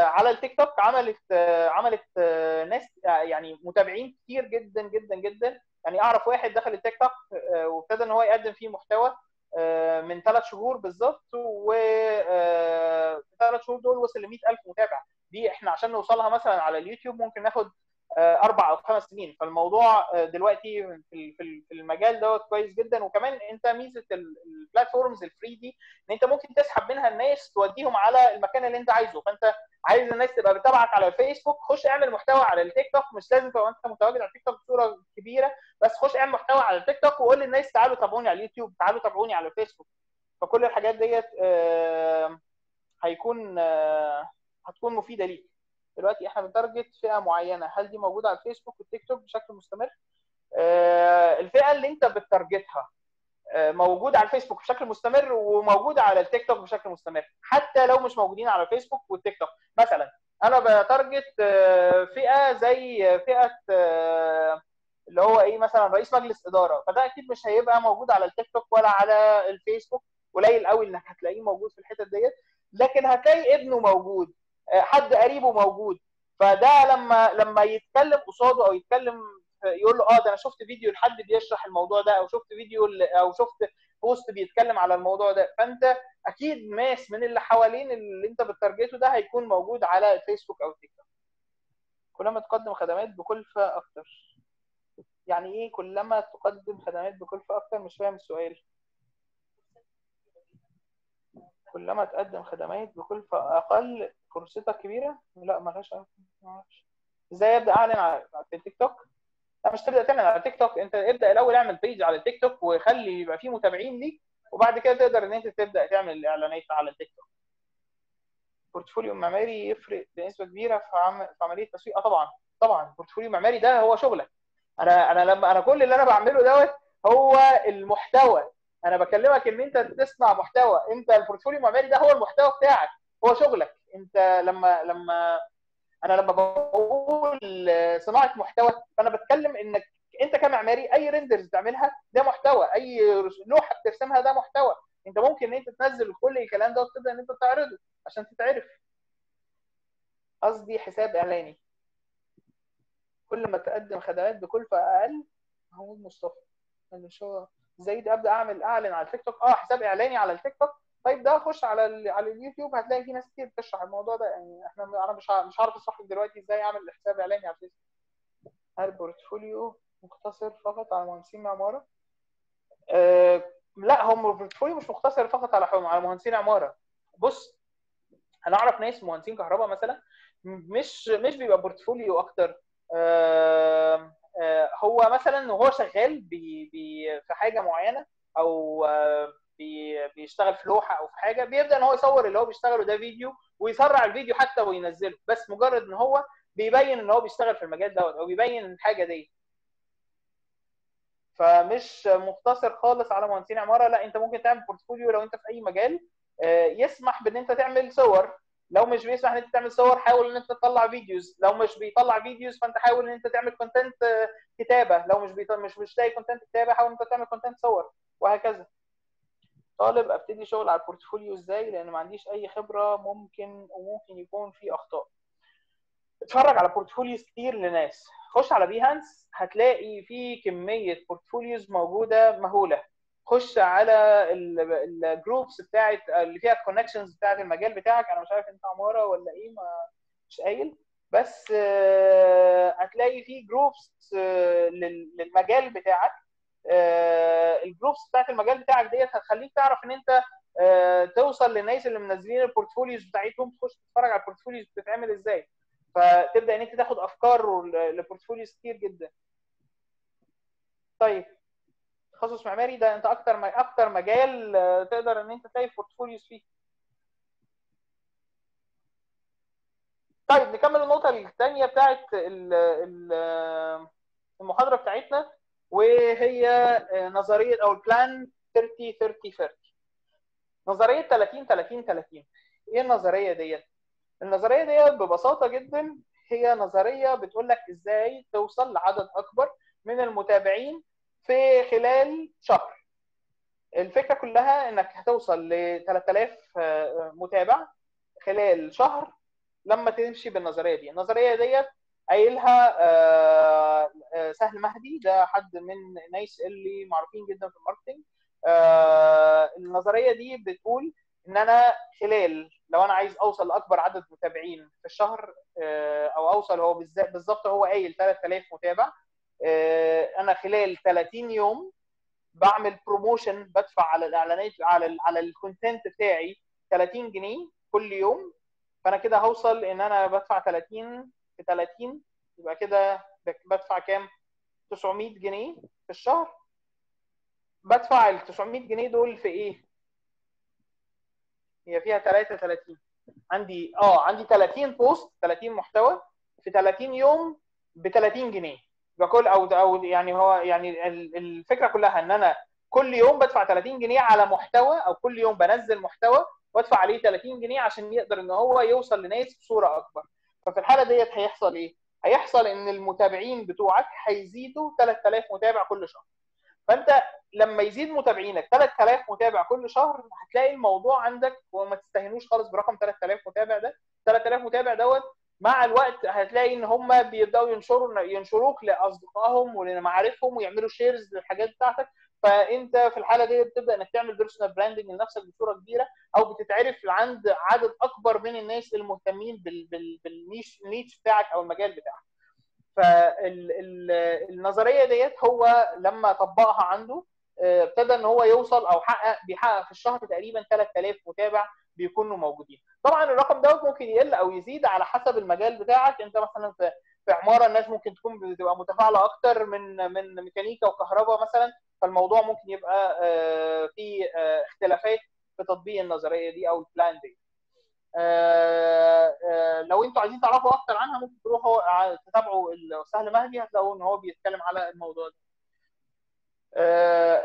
على التيك توك عملت آه عملت آه ناس يعني متابعين كتير جدا جدا جدا. يعني أعرف واحد دخل التيك توك وابتدى إن هو يقدم فيه محتوى من ثلاث شهور بالظبط و ثلاث شهور دول وصل ل 100000 متابع. دي إحنا عشان نوصلها مثلا على اليوتيوب ممكن ناخد آه، أربع أو خمس سنين. فالموضوع آه، دلوقتي في ال- في ال- في المجال دوت كويس جدا. وكمان أنت ميزة ال platforms ال free دي إن أنت ممكن تسحب منها الناس توديهم على المكان اللي أنت عايزه. فأنت عايز الناس تبقى بتتابعك على الفيسبوك خش اعمل محتوى على التيك توك. مش لازم تبقى أنت متواجد على التيك توك بصورة كبيرة بس خش اعمل محتوى على التيك توك وقول للناس تعالوا تابعوني على اليوتيوب تعالوا تابعوني على الفيسبوك. فكل الحاجات ديت هيكون هتكون مفيدة ليك. دلوقتي إحنا بن target فئة معينة. هل دي موجودة على الفيسبوك والتيك توك بشكل مستمر؟ آه، الفئة اللي أنت بت target ها. آه، موجوده على الفيسبوك بشكل مستمر وموجوده على التيك توك بشكل مستمر حتى لو مش موجودين على الفيسبوك والتيك توك. مثلا أنا ب target آه، فئة زي فئة آه، اللي هو إيه مثلا رئيس مجلس إدارة. فده أكيد مش هيبقى موجود على التيك توك ولا على الفيسبوك. قليل قوي إنك هتلاقيه موجود في الحتت ديت. لكن هتلاقي ابنه موجود حد قريبه موجود. فده لما لما يتكلم قصاده أو يتكلم يقول له آه ده أنا شفت فيديو لحد بيشرح الموضوع ده أو شفت فيديو أو شفت بوست بيتكلم على الموضوع ده. فأنت أكيد ناس من اللي حوالين اللي أنت بتارجته ده هيكون موجود على الفيسبوك أو التيك توك. كلما تقدم خدمات بكلفه أكتر. يعني إيه كلما تقدم خدمات بكلفه أكتر؟ مش فاهم السؤال. كلما تقدم خدمات بكلفه أقل؟ فرصتك كبيرة؟ لا ملهاش. إزاي أبدأ أعلن على التيك توك؟ لا مش تبدأ تعمل على تيك توك انت ابدأ الأول اعمل بيج على التيك توك وخلي يبقى فيه متابعين ليك وبعد كده تقدر إن أنت تبدأ تعمل الاعلانات على التيك توك portfolio معماري يفرق بنسبة كبيرة في. في عملية التسويق آه طبعا طبعا ال portfolio المعماري ده هو شغلك. أنا أنا لما أنا كل اللي أنا بعمله دوت هو المحتوى. أنا بكلمك إن أنت تصنع محتوى. أنت ال portfolio المعماري ده هو المحتوى بتاعك هو شغلك. أنت لما لما أنا لما بقول صناعة محتوى فأنا بتكلم إنك أنت كمعماري أي renders بتعملها ده محتوى. أي لوحة بترسمها ده محتوى. أنت ممكن إن أنت تنزل كل الكلام ده وتبدأ إن أنت تعرضه عشان تتعرف. قصدي حساب إعلاني. كل ما تقدم خدمات بكلفه أقل محمود مصطفى. مش هو. إزاي أبدأ أعمل أعلن على التيك توك. آه حساب إعلاني على التيك توك. طيب ده خش على ال... على اليوتيوب هتلاقي في ناس كتير بتشرح الموضوع ده يعني إحنا أنا مش ع- مش عارف أشرح دلوقتي إزاي أعمل حساب إعلاني على الفيسبوك هل ال portfolio مقتصر فقط على مهندسين عمارة؟ أه لا هو ال portfolio مش مقتصر فقط على على مهندسين عمارة. بص أنا أعرف ناس مهندسين كهرباء مثلا مش مش بيبقى portfolio أكتر. آه، آه، هو مثلا وهو شغال بي بي في حاجة معينة أو آه، بي بيشتغل في لوحة أو في حاجة بيبدأ إن هو يصور اللي هو بيشتغله ده فيديو ويسرع الفيديو حتى وينزله. بس مجرد إن هو بيبين إن هو بيشتغل في المجال دوت أو بيبين الحاجة دي. فمش مقتصر خالص على مهندسين عمارة لا أنت ممكن تعمل portfolio لو أنت في أي مجال. آه، يسمح بإن أنت تعمل صور. لو مش بيسمح إن أنت تعمل صور حاول إن أنت تطلع videos. لو مش بيطلع videos فأنت حاول إن أنت تعمل content كتابة. لو مش بيط... مش مش لاقي content كتابة حاول إن أنت تعمل content صور. وهكذا. طالب أبتدي شغل على ال portfolio إزاي؟ لأن ما عنديش أي خبرة ممكن وممكن يكون في أخطاء. اتفرج على portfolios كتير لناس. خش على Behance هتلاقي في كمية portfolios موجودة مهولة. خش على ال groups بتاعت اللي فيها ال connections بتاعت المجال بتاعك. أنا مش عارف أنت عمارة ولا إيه ما مش قايل. بس آه، هتلاقي في groups للمجال بتاعك. آه، ال groups بتاعت المجال بتاعك ديت هتخليك تعرف إن أنت آه، توصل للناس اللي منزلين ال portfolios بتاعتهم تخش تتفرج على ال portfolios بتتعمل إزاي. فتبدأ إن أنت تاخد أفكار ل portfolios كتير جدا. طيب تخصص معماري ده أنت أكتر أكتر مجال آه، تقدر إن أنت تلاقي portfolios فيه. طيب نكمل النقطة الثانية بتاعت ال- ال- المحاضرة بتاعتنا. وهي نظرية أو ال plan 30 30 30 نظرية 30 30 30 إيه النظرية ديت؟ النظرية ديت ببساطة جدا هي نظرية بتقول لك إزاي توصل لعدد أكبر من المتابعين في خلال شهر. الفكرة كلها إنك هتوصل ل 3000 متابع خلال شهر لما تمشي بالنظرية دي. النظرية ديت قايلها آه، آه، سهل مهدي ده حد من الناس اللي معروفين جدا في الماركتنج آه، النظرية دي بتقول إن أنا خلال لو أنا عايز أوصل لأكبر عدد متابعين في الشهر أو أوصل هو بالظبط هو قايل 3000 متابع أنا خلال 30 يوم بعمل promotion بدفع على الإعلانات على ال على ال content بتاعي 30 جنيه كل يوم. فأنا كده هوصل إن أنا بدفع 30 في 30 يبقى كده بدفع كام؟ 900 جنيه في الشهر. بدفع ال 900 جنيه دول في إيه؟ هي فيها 33 عندي آه عندي 30 بوست 30 محتوى. في 30 يوم ب 30 جنيه. بكل أو أو يعني هو يعني ال- الفكرة كلها إن أنا كل يوم بدفع 30 جنيه على محتوى أو كل يوم بنزل محتوى وأدفع عليه 30 جنيه عشان يقدر إن هو يوصل لناس بصورة أكبر. ففي الحالة ديت هيحصل إيه؟ هيحصل إن المتابعين بتوعك هيزيدوا 3000 متابع كل شهر. فأنت لما يزيد متابعينك 3000 متابع كل شهر هتلاقي الموضوع عندك وما تستهينوش خالص برقم 3000 متابع ده. 3000 متابع دوت مع الوقت هتلاقي إن هم بيبدأوا ينشروا ينشروك لأصدقائهم ولمعارفهم ويعملوا shares للحاجات بتاعتك. فأنت في الحالة دي بتبدأ إنك تعمل personal branding لنفسك بصورة كبيرة أو بتتعرف عند عدد أكبر من الناس المهتمين بال بال بالنيش النيتش بتاعك أو المجال بتاعك. فالنظريه ديت هو لما طبقها عنده آه، ابتدى إن هو يوصل أو حقق بيحقق في الشهر تقريبا 3000 متابع بيكونوا موجودين. طبعا الرقم دوت ممكن يقل أو يزيد على حسب المجال بتاعك. أنت مثلا في في عمارة الناس ممكن تكون بتبقى متفاعلة أكتر من من ميكانيكا وكهرباء مثلا. فالموضوع ممكن يبقى آه، في آه، اختلافات في تطبيق النظرية دي أو ال plan دي. آه، لو أنتوا عايزين تعرفوا أكتر عنها ممكن تروحوا تتابعوا سهل مهدي هتلاقوا إن هو بيتكلم على الموضوع ده.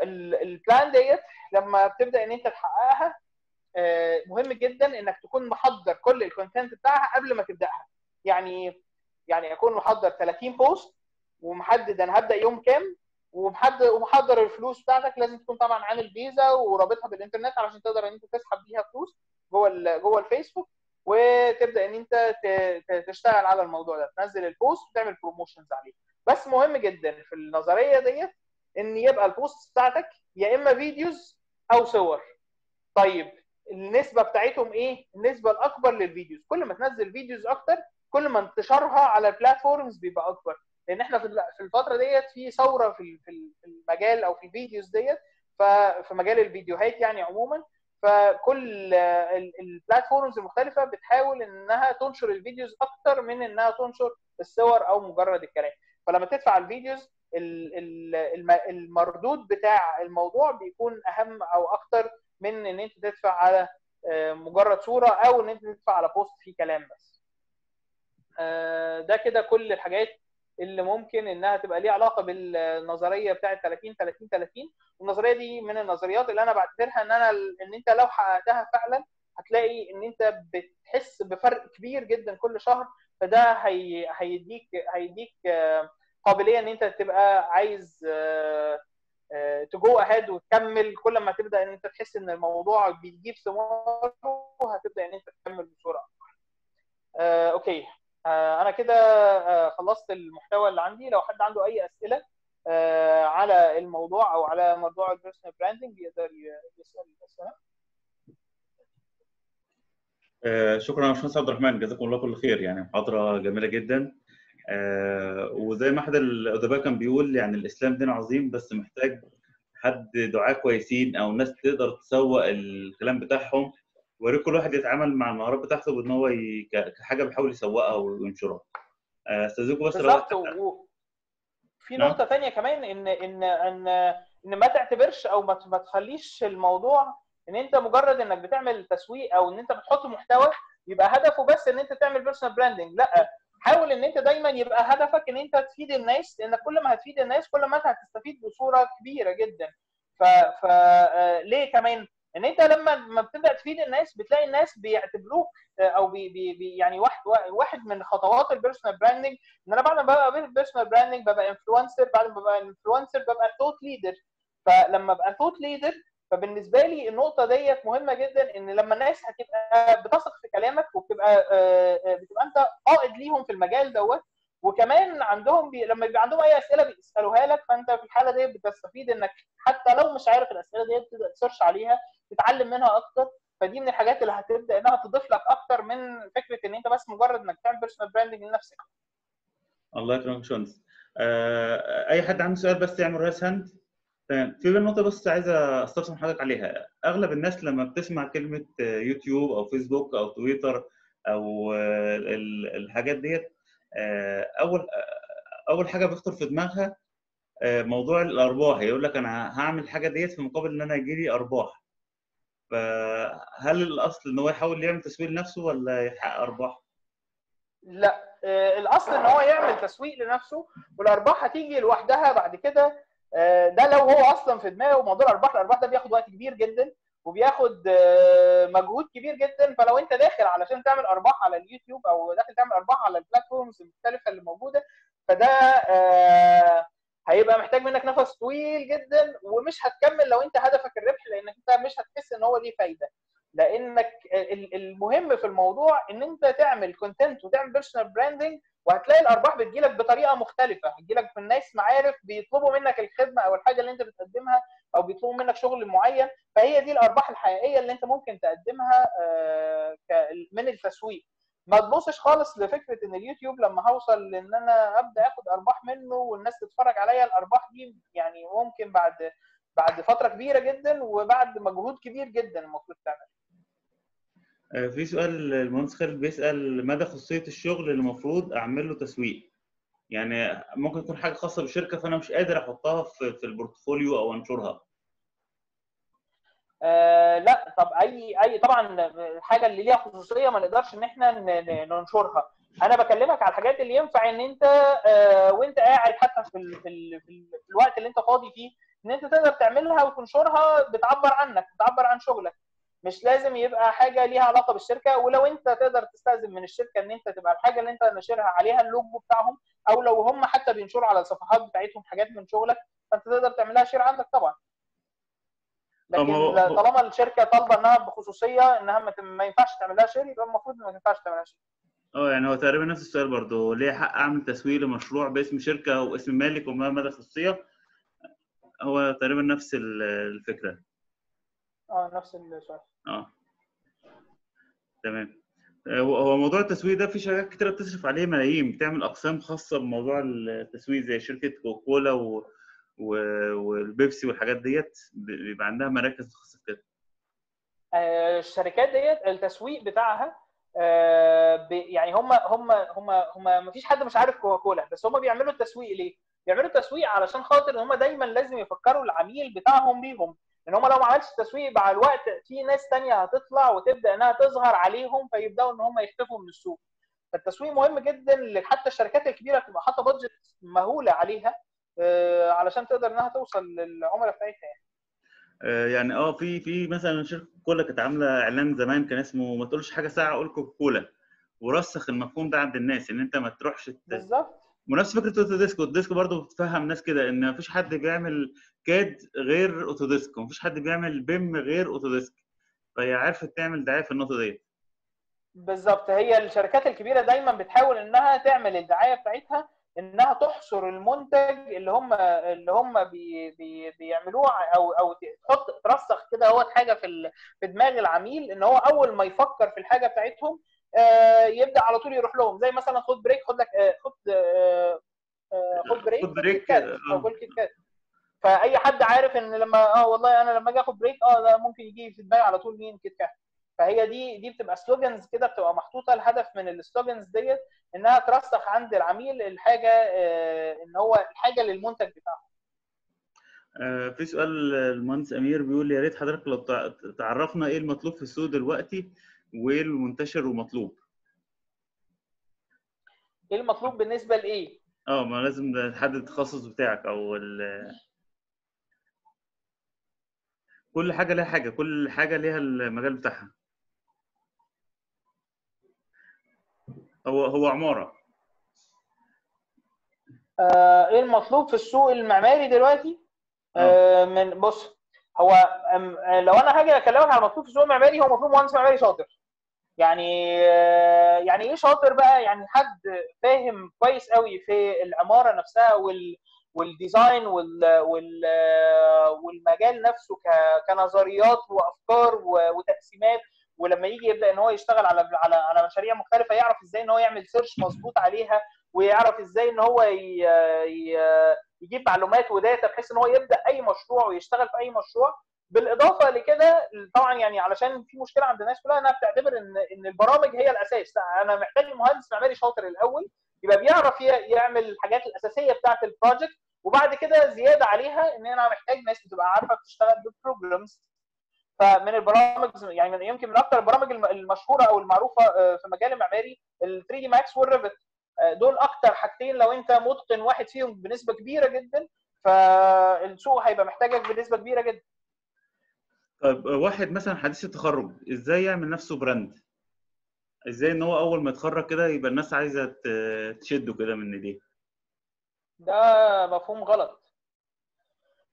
ال- ال plan ديت لما بتبدأ إن أنت تحققها مهم جدا إنك تكون محضر كل ال content بتاعها قبل ما تبدأها. يعني يعني أكون محضر 30 post ومحدد أنا هبدأ يوم كام ومحدد ومحضر الفلوس بتاعتك لازم تكون طبعا عامل فيزا ورابطها بالإنترنت علشان تقدر إن أنت تسحب بيها فلوس جوه جوه الفيسبوك وتبدأ إن أنت تشتغل على الموضوع ده تنزل ال post وتعمل promotions عليه. بس مهم جدا في النظرية ديت إن يبقى ال post بتاعتك يا إما videos أو صور. طيب النسبة بتاعتهم إيه؟ النسبة الأكبر لل videos كل ما تنزل videos أكتر كل ما انتشارها على ال platforms بيبقى أكبر. لأن إحنا في ال- في الفترة ديت في ثورة في ال- في ال- في المجال أو في ال videos ديت ففي مجال الفيديوهات يعني عموما فكل ال platforms المختلفة بتحاول إنها تنشر ال videos أكتر من إنها تنشر الصور أو مجرد الكلام. فلما تدفع ال videos ال- ال- الم- المردود بتاع الموضوع بيكون أهم أو أكتر من إن أنت تدفع على آه، مجرد صورة أو إن أنت تدفع على بوست فيه كلام بس. آه، ده كده كل الحاجات اللي ممكن إنها تبقى ليها علاقة بالنظرية بتاعة 30 30 30 والنظريه دي من النظريات اللي أنا بعتبرها إن أنا إن أنت لو حققتها فعلا هتلاقي إن أنت بتحس بفرق كبير جدا كل شهر. فده هي هيديك هيديك آه، قابلية إن أنت تبقى عايز to go ahead وتكمل. كل ما تبدأ إن أنت تحس إن الموضوع بيجيب ثماره هتبدأ إن أنت تكمل بسرعة. آه، أوكي. آه، أنا كده آه، خلصت المحتوى اللي عندي. لو حد عنده أي أسئلة آه، على الموضوع أو على موضوع ال personal branding يقدر يسأل الاسئله آه، شكرا يا باشمهندس عبد الرحمن. جزاكم الله كل خير. يعني محاضرة جميلة جدا. آه، وزي ما أحد الأدباء كان بيقول يعني الإسلام دين عظيم بس محتاج حد دعاة كويسين أو ناس تقدر تسوق الكلام بتاعهم ويا ريت كل واحد يتعامل مع المهارات بتاعته بان هو ي... كحاجة بيحاول يسوقها وينشرها. آه، استاذنكم بس بالظبط و- في نعم. نقطة ثانية كمان ان ان ان إن ما تعتبرش أو ما ما تخليش الموضوع إن أنت مجرد إنك بتعمل تسويق أو إن أنت بتحط محتوى يبقى هدفه بس إن أنت تعمل personal branding لأ حاول إن أنت دايما يبقى هدفك إن أنت تفيد الناس لانك كل ما هتفيد الناس كل ما أنت هتستفيد بصورة كبيرة جدا. ف, ف... آه، ليه كمان؟ إن أنت لما ما بتبدأ تفيد الناس بتلاقي الناس بيعتبروك آه، أو بي بي يعني واحد واحد من خطوات ال personal branding إن أنا بعد ما ببقى personal branding ببقى influencer بعد ما ببقى influencer ببقى thought leader فلما ابقى thought leader فبالنسبة لي النقطة ديت مهمة جدا إن لما الناس هتبقى بتثق في كلامك وبتبقى آه، آه، بتبقى أنت قائد ليهم في المجال دوت وكمان عندهم بي... لما بيبقى عندهم أي أسئلة بيسألوها لك فأنت في الحالة دي بتستفيد إنك حتى لو مش عارف الأسئلة دي تبدا ت search عليها تتعلم منها أكتر. فدي من الحاجات اللي هتبدأ إنها تضيف لك أكتر من فكرة إن أنت بس مجرد إنك تعمل personal branding لنفسك. الله يكرمك باشمهندس آه، أي حد عنده سؤال بس يعمل raise hand تمام. في نقطة بس عايز أستفسر حضرتك عليها. أغلب الناس لما بتسمع كلمة آه، يوتيوب أو فيسبوك أو تويتر أو آه، ال- الحاجات ديت أول آه، أول حاجة بيخطر في دماغها آه، موضوع الأرباح. يقول لك أنا هعمل الحاجة ديت في مقابل إن أنا يجيلي أرباح. فهل الأصل إن هو يحاول يعمل تسويق لنفسه ولا يحقق أرباح؟ لا آه، الأصل إن هو يعمل تسويق لنفسه والأرباح هتيجي لوحدها بعد كده آه، ده لو هو أصلا في دماغه موضوع الأرباح الأرباح ده بياخد وقت كبير جدا. وبياخد آه، مجهود كبير جدا. فلو أنت داخل علشان تعمل أرباح على اليوتيوب أو داخل تعمل أرباح على البلاتفورمز المختلفة اللي موجودة فده آه، هيبقى محتاج منك نفس طويل جدا. ومش هتكمل لو أنت هدفك الربح لأنك أنت مش هتحس إن هو ليه فايدة. لأنك ال- المهم في الموضوع إن أنت تعمل content وتعمل personal branding وهتلاقي الأرباح بتجيلك بطريقة مختلفة. هتجيلك من ناس معارف بيطلبوا منك الخدمة أو الحاجة اللي أنت بتقدمها أو بيطلبوا منك شغل معين. فهي دي الأرباح الحقيقية اللي أنت ممكن تقدمها آه، من التسويق. ما تبصش خالص لفكرة إن اليوتيوب لما هوصل لإن أنا أبدأ آخد أرباح منه والناس تتفرج عليا الأرباح دي يعني ممكن بعد بعد فترة كبيرة جدا وبعد مجهود كبير جدا المفروض تعمل. آه، في سؤال المهندس خالد بيسأل مدى خصوصية الشغل اللي المفروض أعمل له تسويق؟ يعني ممكن تكون حاجة خاصة بالشركة فأنا مش قادر أحطها في البورتفوليو أو أنشرها. آه لا طب أي أي طبعا الحاجة اللي ليها خصوصية ما نقدرش إن إحنا ننشرها. أنا بكلمك على الحاجات اللي ينفع إن أنت آه وأنت قاعد حتى في ال في, ال في, ال في الوقت اللي أنت فاضي فيه إن أنت تقدر تعملها وتنشرها بتعبر عنك بتعبر عن شغلك. مش لازم يبقى حاجة ليها علاقة بالشركة ولو أنت تقدر تستأذن من الشركة إن أنت تبقى الحاجة اللي أنت ناشرها عليها اللوجو بتاعهم أو لو هم حتى بينشروا على الصفحات بتاعتهم حاجات من شغلك فأنت تقدر تعملها share عندك طبعا. طب لكن طالما الشركة طالبة إنها بخصوصية إنها ما ينفعش تعملها share يبقى المفروض ما ينفعش تعملها share. آه يعني هو تقريبا نفس السؤال برضه. ليه حق أعمل تسويق لمشروع باسم شركة واسم مالك وما مدى خصوصية هو تقريبا نفس ال- الفكرة. آه نفس السؤال آه. تمام. آه، هو موضوع التسويق ده في شركات كتيرة بتصرف عليه ملايين بتعمل أقسام خاصة بموضوع التسويق زي شركة كوكا كولا و... و... والبيبسي والحاجات ديت بيبقى عندها مراكز متخصصة في كده. آه، الشركات ديت التسويق بتاعها آه، يعني هم هم هم هم ما فيش حد مش عارف كوكاكولا بس هم بيعملوا التسويق ليه؟ بيعملوا التسويق علشان خاطر إن هم دايما لازم يفكروا العميل بتاعهم بيهم. ان هم لو ما عملش تسويق مع الوقت في ناس تانية هتطلع وتبدأ إنها تظهر عليهم فيبدأوا إن هم يختفوا من السوق فالتسويق مهم جدا حتى الشركات الكبيرة بتبقى حاطة بادجت مهولة عليها آه، علشان تقدر إنها توصل للعملاء بتاعتها يعني. آه، يعني آه في في مثلا شركة كولا كانت عاملة إعلان زمان كان اسمه ما تقولش حاجة ساعه قول كوكا كولا ورسخ المفهوم ده عند الناس إن أنت ما تروحش. بالظبط ونفس فكرة أوتوديسك. أوتوديسك برضه بتفهم ناس كده إن مفيش حد بيعمل CAD غير أوتوديسك. مفيش حد بيعمل BIM غير اوتوديسك فهي عرفت تعمل دعايه في النقطة ديت. بالظبط. هي الشركات الكبيرة دايما بتحاول إنها تعمل الدعاية بتاعتها إنها تحصر المنتج اللي هم اللي هم بي بي بيعملوه أو أو تحط ترسخ كده هو حاجة في في دماغ العميل إن هو أول ما يفكر في الحاجة بتاعتهم يبدأ على طول يروح لهم. زي مثلا خد break خد لك آه، خد آه، آه، خد break خد break، آه. أو كيت كات. فأي حد عارف إن لما آه والله أنا لما أجي آخد break آه ده ممكن يجي في دماغي على طول مين كيت كات. فهي دي دي بتبقى slogans كده بتبقى محطوطة. الهدف من ال slogans ديت إنها ترسخ عند العميل الحاجة آه، إن هو الحاجة للمنتج بتاعه. آه، في سؤال المهندس أمير بيقول يا ريت حضرتك لو تع- تعرفنا إيه المطلوب في السوق دلوقتي. وايه المنتشر ومطلوب. إيه المطلوب بالنسبة لإيه؟ آه ما لازم تحدد التخصص بتاعك أو ال... كل حاجة ليها حاجة كل حاجة ليها المجال بتاعها. هو هو عمارة. آه، إيه المطلوب في السوق المعماري دلوقتي؟ آه، من بص هو لو أنا هاجي أكلمك على المطلوب في السوق المعماري هو مطلوب مهندس معماري شاطر. يعني يعني إيه شاطر بقى؟ يعني حد فاهم كويس قوي في العمارة نفسها وال والديزاين وال وال والمجال نفسه كنظريات وأفكار وتقسيمات. ولما يجي يبدأ إن هو يشتغل على على على مشاريع مختلفة يعرف إزاي إن هو يعمل search مظبوط عليها ويعرف إزاي إن هو يجيب معلومات و data بحيث إن هو يبدأ أي مشروع ويشتغل في أي مشروع. بالإضافة لكده طبعا يعني علشان في مشكلة عند الناس كلها إنها بتعتبر إن إن البرامج هي الأساس. لا أنا محتاج مهندس معماري شاطر الأول يبقى بيعرف يعمل الحاجات الأساسية بتاعة ال project وبعد كده زيادة عليها إن أنا محتاج ناس بتبقى عارفة بتشتغل بال programs فمن البرامج يعني يمكن من أكثر البرامج الم- المشهورة أو المعروفة آه، في مجال المعماري ال 3D Max والريفت دول أكتر حاجتين لو أنت متقن واحد فيهم بنسبة كبيرة جدا فالسوق هيبقى محتاجك بنسبة كبيرة جدا. طيب واحد مثلا حديث التخرج إزاي يعمل نفسه brand؟ إزاي إن هو أول ما يتخرج كده يبقى الناس عايزة تشده كده من إيديه؟ ده مفهوم غلط.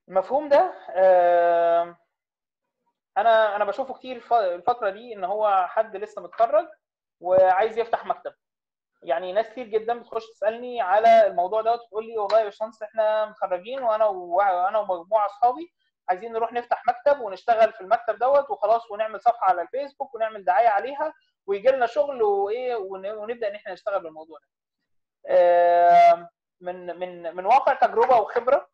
المفهوم ده آه، أنا أنا بشوفه كتير الف- الفترة دي إن هو حد لسه متخرج وعايز يفتح مكتب. يعني ناس كتير جدا بتخش تسألني على الموضوع ده وتقول لي والله يا باشمهندس إحنا متخرجين وأنا وأنا ومجموعة أصحابي عايزين نروح نفتح مكتب ونشتغل في المكتب دوت وخلاص ونعمل صفحة على الفيسبوك ونعمل دعاية عليها ويجي لنا شغل وإيه ون- ونبدأ إن إحنا نشتغل بالموضوع ده. من من من واقع تجربة وخبرة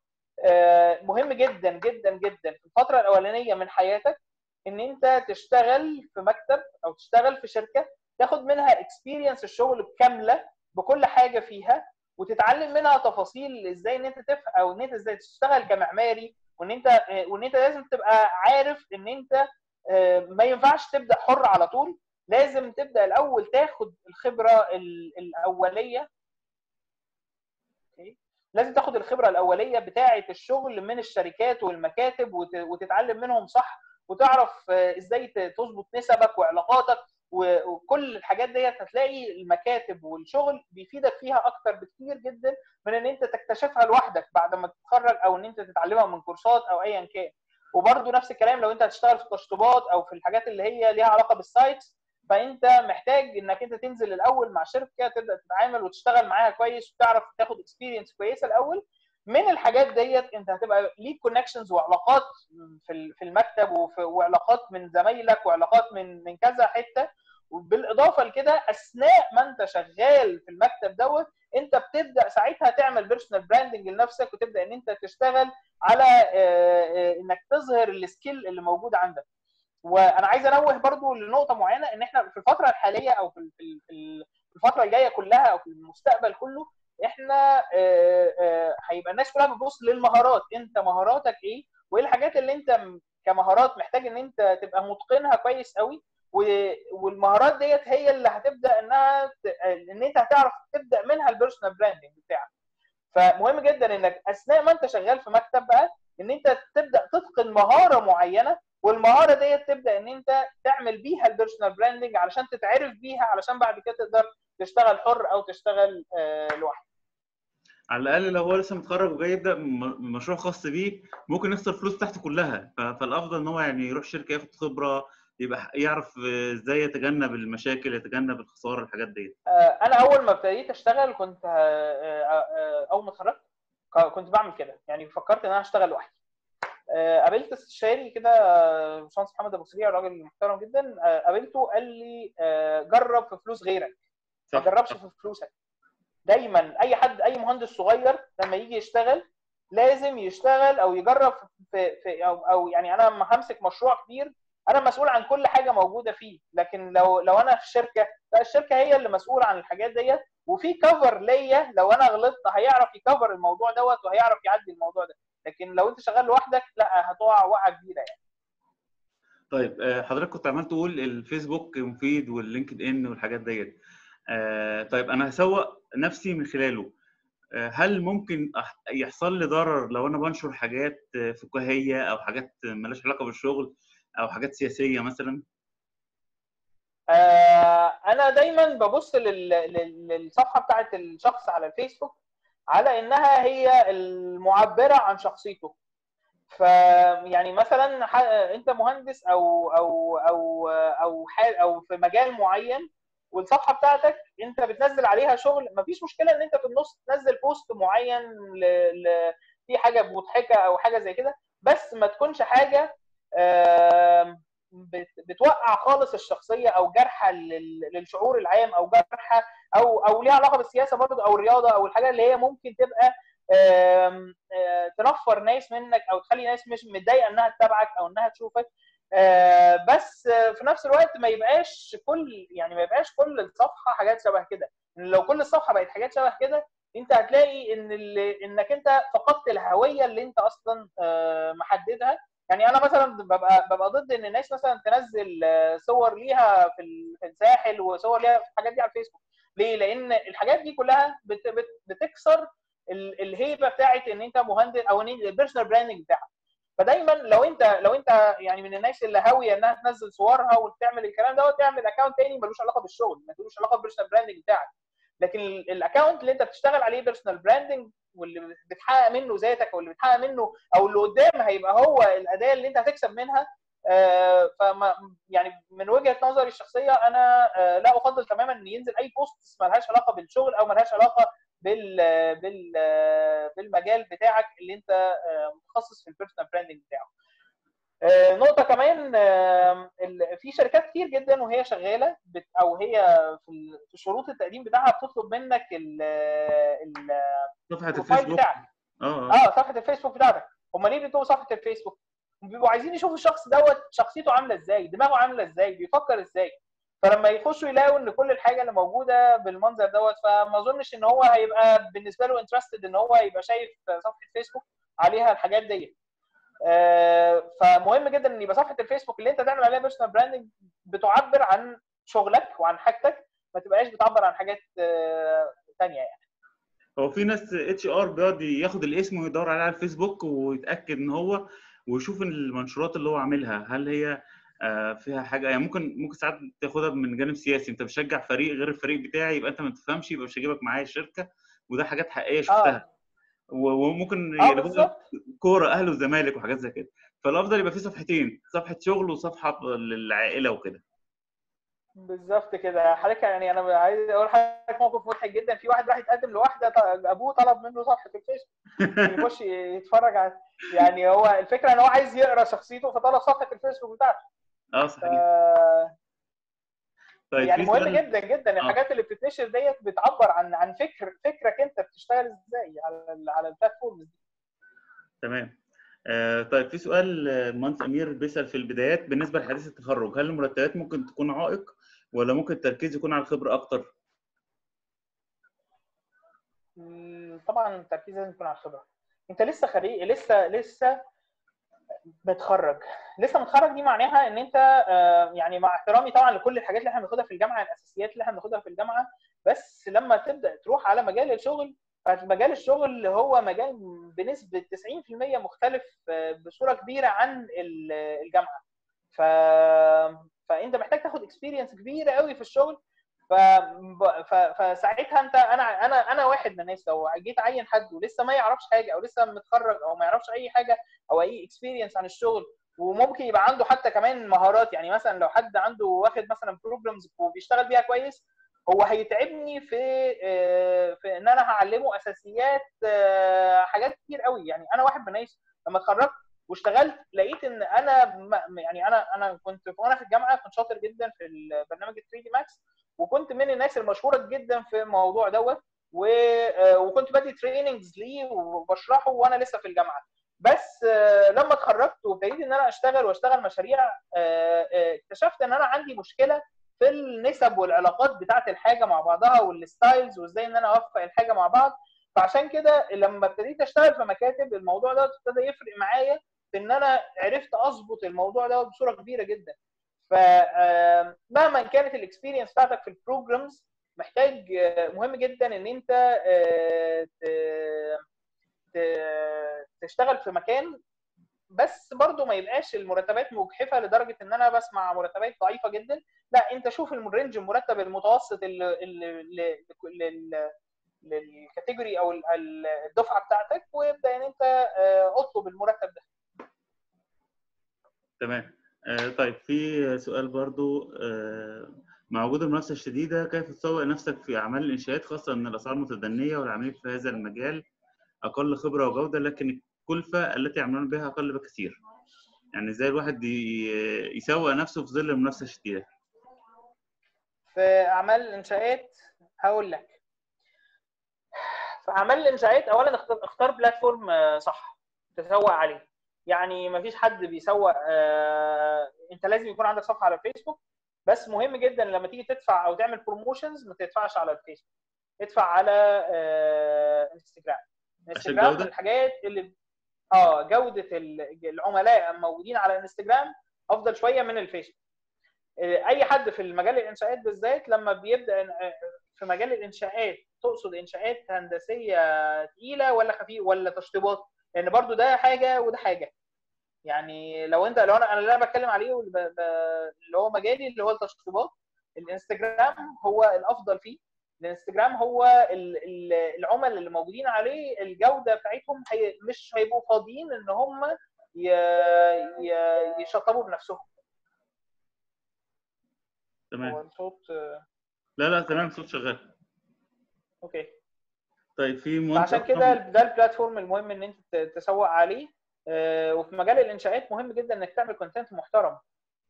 مهم جدا جدا جدا في الفترة الأولانية من حياتك إن أنت تشتغل في مكتب أو تشتغل في شركة تاخد منها اكسبيرينس الشغل كاملة بكل حاجة فيها وتتعلم منها تفاصيل إزاي إن أنت تفهم أو إن أنت إزاي تشتغل كمعماري وإن أنت وإن أنت لازم تبقى عارف إن أنت آه، ما ينفعش تبدأ حر على طول لازم تبدأ الأول تاخد الخبرة ال- الأولية؟ لازم تاخد الخبرة الأولية بتاعة الشغل من الشركات والمكاتب وت- وتتعلم منهم صح وتعرف آه، إزاي تظبط نسبك وعلاقاتك وكل الحاجات ديت هتلاقي المكاتب والشغل بيفيدك فيها أكتر بكتير جدا من إن أنت تكتشفها لوحدك بعد ما تتخرج أو إن أنت تتعلمها من كورسات أو ايا كان. وبرده نفس الكلام لو أنت هتشتغل في التشطيبات أو في الحاجات اللي هي ليها علاقة بال sites فأنت محتاج إنك أنت تنزل الأول مع شركة تبدأ تتعامل وتشتغل معاها كويس وتعرف تاخد experience كويسة الأول من الحاجات ديت انت هتبقى ليك connections وعلاقات في ال- في المكتب وعلاقات من زمايلك وعلاقات من من كذا حتة. وبالإضافة لكده أثناء ما انت شغال في المكتب دوت انت بتبدأ ساعتها تعمل personal branding لنفسك وتبدأ ان انت تشتغل على انك تظهر ال skill اللي موجود عندك. وأنا عايز أنوه برضو لنقطة معينة إن إحنا في الفترة الحالية أو في الفترة الجاية كلها أو في المستقبل كله إحنا آه، آه، هيبقى الناس كلها بتبص للمهارات. انت مهاراتك إيه؟ وايه الحاجات اللي انت كمهارات محتاج ان انت تبقى متقنها كويس قوي؟ والمهارات ديت هي اللي هتبدأ انها ت- ان انت هتعرف تبدأ منها ال personal branding بتاعك. فمهم جدا انك اثناء ما انت شغال في مكتب بقى ان انت تبدأ تتقن مهارة معينة والمهارة ديت تبدأ ان انت تعمل بيها البيرسونال براندنج علشان تتعرف بيها علشان بعد كده تقدر تشتغل حر أو تشتغل آه، لوحدك. على الأقل لو هو لسه متخرج وجاي يبدأ مشروع خاص بيه ممكن يخسر فلوس بتاعته كلها. فالأفضل إن هو يعني يروح شركة ياخد خبرة يبقى يعرف إزاي يتجنب المشاكل يتجنب الخسارة الحاجات ديت. آه، أنا أول ما ابتديت أشتغل كنت آه، آه، أول ما اتخرجت كنت بعمل كده. يعني فكرت إن أنا اشتغل لوحدي. قابلت استشاري كده باشمهندس محمد أبو سريع راجل محترم جدا. قابلته قال لي جرب في فلوس غيرك. ما تجربش في فلوسك. دايما أي حد أي مهندس صغير لما يجي يشتغل لازم يشتغل أو يجرب في, في أو, أو يعني أنا لما همسك مشروع كبير أنا مسؤول عن كل حاجة موجودة فيه لكن لو لو أنا في شركة لا الشركة هي اللي مسؤولة عن الحاجات ديت وفي كفر ليا لو أنا غلطت هيعرف يكفر الموضوع دوت وهيعرف يعدي الموضوع ده لكن لو أنت شغال لوحدك لا هتقع وقعة كبيرة يعني. طيب آه، حضرتك كنت عمال تقول الفيسبوك مفيد واللينكد إن والحاجات ديت. آه، طيب أنا هسوق نفسي من خلاله. آه، هل ممكن يحصل لي ضرر لو أنا بنشر حاجات فكاهية أو حاجات مالهاش علاقة بالشغل أو حاجات سياسية مثلا؟ آه، أنا دايما ببص لل- لل- للصفحة بتاعت الشخص على الفيسبوك على إنها هي المعبرة عن شخصيته. فيعني مثلا ح- أنت مهندس أو أو أو أو حال أو في مجال معين والصفحة بتاعتك انت بتنزل عليها شغل مفيش مشكلة ان انت في النص تنزل بوست معين ل... ل... في حاجة مضحكة أو حاجة زي كده بس ما تكونش حاجة بتوقع خالص الشخصية أو جرحة لل- للشعور العام أو جرحة أو أو ليها علاقة بالسياسة برضه أو الرياضة أو الحاجة اللي هي ممكن تبقى آه، تنفر ناس منك أو تخلي ناس مش متضايقة انها تتابعك أو انها تشوفك. بس آه، في نفس الوقت ما يبقاش كل يعني ما يبقاش كل الصفحة حاجات شبه كده. لو كل الصفحة بقت حاجات شبه كده أنت هتلاقي إن إنك أنت فقدت الهوية اللي أنت أصلا آه، محددها. يعني أنا مثلا ببقى ببقى ضد إن الناس مثلا تنزل آه، صور ليها في ال- في الساحل وصور ليها في الحاجات دي على الفيسبوك. ليه؟ لأن الحاجات دي كلها بت بت بتكسر ال- الهيبة بتاعت إن أنت مهندس أو إن ال personal branding بتاعك. فدايما لو انت لو انت يعني من الناس اللي هاوية إنها تنزل صورها وتعمل الكلام دوت تعمل account تاني ملوش علاقة بالشغل ملوش علاقة بال personal branding بتاعك. لكن ال account اللي انت بتشتغل عليه personal branding واللي بتحقق منه ذاتك أو اللي بتحقق منه أو اللي قدام هيبقى هو الأداة اللي انت هتكسب منها آه، فما يعني من وجهة نظري الشخصية أنا آه، لا أفضل تماما إن ينزل أي post ملهاش علاقة بالشغل أو ملهاش علاقة بال بال بالمجال بتاعك اللي انت آه، متخصص في ال personal branding بتاعه. آه، نقطة كمان آه، في شركات كتير جدا وهي شغالة أو هي في شروط التقديم بتاعها بتطلب منك ال ال- صفحة الفيسبوك. بتاعك. آه آه. آه صفحة الفيسبوك بتاعتك. هم ليه بيطلبوا صفحة الفيسبوك؟ بيبقوا عايزين يشوفوا الشخص دوت شخصيته عاملة إزاي دماغه عاملة إزاي بيفكر إزاي. فلما يخشوا يلاقوا إن كل الحاجة اللي موجودة بالمنظر دوت فما أظنش إن هو هيبقى بالنسبة له interested إن هو يبقى شايف صفحة فيسبوك عليها الحاجات دي آه، فمهم جدا إن يبقى صفحة الفيسبوك اللي أنت تعمل عليها personal branding بتعبر عن شغلك وعن حاجتك ما تبقاش بتعبر عن حاجات آه، تانية يعني. هو في ناس HR بيقعد ياخد الاسم ويدور عليه على الفيسبوك ويتأكد إن هو ويشوف المنشورات اللي هو عاملها. هل هي آه، فيها حاجة. يعني ممكن ممكن ساعات تاخدها من جانب سياسي. انت بتشجع فريق غير الفريق بتاعي يبقى انت ما تفهمش يبقى مش هجيبك معايا الشركة وده حاجات حقيقية شفتها. آه و- وممكن بالظبط. كورة أهلي وزمالك وحاجات زي كده. فالأفضل يبقى في صفحتين. صفحة شغل وصفحة للعائلة وكده. بالظبط كده. حضرتك يعني أنا عايز أقول لحضرتك موقف مضحك جدا. في واحد راح يتقدم لواحدة أبوه طلب منه صفحة الفيسبوك يخش يتفرج على يعني هو الفكرة إن هو عايز يقرأ شخصيته فطلب صفحة الفيسبوك بتاعته آه ف... صحيح. طيب يعني مهم سؤال؟ جدا جدا الحاجات اللي بتتنشر ديت بتعبر عن عن فكر فكرك انت بتشتغل إزاي على على البلاتفورمز دي. تمام. آه طيب في سؤال آه، مهندس أمير بيسأل في البدايات بالنسبة لحديث التخرج هل المرتبات ممكن تكون عائق ولا ممكن التركيز يكون على الخبرة أكتر؟ طبعا التركيز لازم يكون على الخبرة. أنت لسه خريج لسه لسه متخرج لسه متخرج دي معناها إن أنت آه، يعني مع احترامي طبعا لكل الحاجات اللي إحنا بناخدها في الجامعة الأساسيات اللي إحنا بناخدها في الجامعة بس لما تبدأ تروح على مجال الشغل فمجال الشغل هو مجال بنسبة 90% مختلف آه، بصورة كبيرة عن ال- الجامعة. ف... فأنت محتاج تاخد experience كبيرة قوي في الشغل ف... ف... فساعتها انت أنا أنا أنا واحد من الناس لو جيت أعين حد ولسه ما يعرفش حاجة أو لسه متخرج أو ما يعرفش أي حاجة أو أي experience عن الشغل وممكن يبقى عنده حتى كمان مهارات يعني مثلا لو حد عنده واخد مثلا programs وبيشتغل بيها كويس هو هيتعبني في آه، في إن أنا هعلمه أساسيات آه، حاجات كتير قوي. يعني أنا واحد من الناس لما اتخرجت واشتغلت لقيت إن أنا يعني أنا أنا كنت وأنا في الجامعة كنت شاطر جدا في البرنامج 3D Max وكنت من الناس المشهورة جدا في الموضوع دوت و- آه، وكنت بدي trainings ليه وبشرحه وأنا لسه في الجامعة. بس آه، لما اتخرجت وابتديت إن أنا أشتغل وأشتغل مشاريع آه، اكتشفت إن أنا عندي مشكلة في النسب والعلاقات بتاعت الحاجة مع بعضها وال styles وإزاي إن أنا أوفق الحاجة مع بعض. فعشان كده لما ابتديت أشتغل في مكاتب الموضوع ده ابتدى يفرق معايا في إن أنا عرفت أظبط الموضوع ده بصورة كبيرة جدا. فمهما كانت ال experience بتاعتك في ال programs محتاج آه، مهم جدا إن أنت آه، تشتغل في مكان بس برضو ما يبقاش المرتبات مجحفة لدرجة إن أنا بسمع مرتبات ضعيفة جدا. لا أنت شوف ال range المرتب المتوسط للكاتيجوري أو ال- ال- الدفعة بتاعتك وابدا إن أنت آه، أطلب المرتب ده. تمام. طيب في سؤال برضو آه مع وجود المنافسة الشديدة كيف تسوق نفسك في أعمال الإنشاءات خاصة أن الأسعار متدنية والعاملين في هذا المجال أقل خبرة وجودة لكن الكلفة التي يعملون بها أقل بكثير؟ يعني إزاي الواحد يسوق نفسه في ظل المنافسة الشديدة؟ في أعمال الإنشاءات هقول لك. في أعمال الإنشاءات اولا اختار- اختار platform آه، صح تسوق عليه. يعني ما فيش حد بيسوق آه، انت لازم يكون عندك صفحة على الفيسبوك. بس مهم جدا لما تيجي تدفع أو تعمل promotions ما تدفعش على الفيسبوك. ادفع على آه، انستجرام. انستجرام من؟ الحاجات اللي آه جودة ال- العملاء الموجودين على انستجرام أفضل شوية من الفيسبوك. آه، أي حد في المجال الإنشاءات بالذات لما بيبدأ آه، في مجال الإنشاءات تقصد إنشاءات هندسية تقيلة ولا خفيف ولا تشطيبات؟ لأن برضو ده حاجة وده حاجة. يعني لو انت لو أنا أنا اللي أنا بتكلم عليه اللي هو مجالي اللي هو التشطيبات الانستجرام هو الافضل فيه. الانستجرام هو ال- ال- العملاء اللي موجودين عليه الجودة بتاعتهم هي مش هيبقوا فاضيين إن هم يشطبوا بنفسهم. هو تمام الصوت آه، لا لا تمام صوت شغال. okay. طيب في فعشان كده ده ال platform المهم إن أنت تسوق عليه. وفي مجال الإنشاءات مهم جدا إنك تعمل content محترم.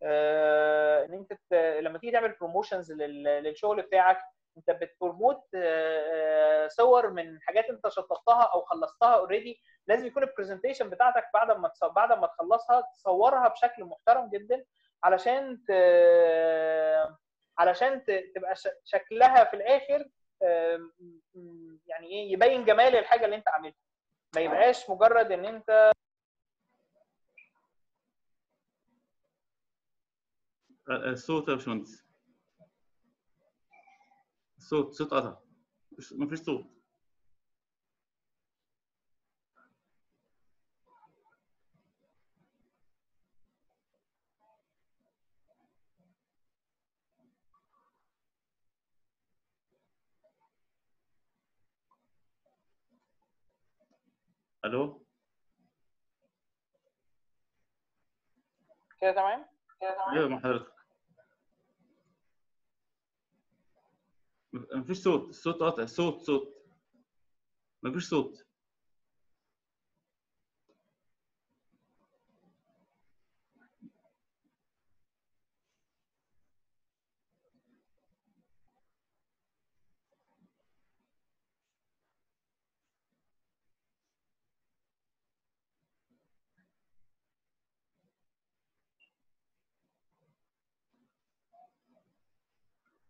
آه، إن أنت لما تيجي تعمل promotions للشغل بتاعك أنت بت promote آه، صور من حاجات أنت شطبتها أو خلصتها already لازم يكون البرزنتيشن بتاعتك بعد ما بعد ما تخلصها تصورها بشكل محترم جدا علشان ت... علشان تبقى شكلها في الآخر يعني إيه يبين جمال الحاجة اللي أنت عاملها. ما يبقاش مجرد إن أنت الصوت يا باشمهندس. الصوت صوت قطع. مفيش- مفيش صوت. ألو؟ كده تمام؟ كده تمام أيوه مع حضرتك. مفيش صوت الصوت قطع صوت صوت. مفيش صوت.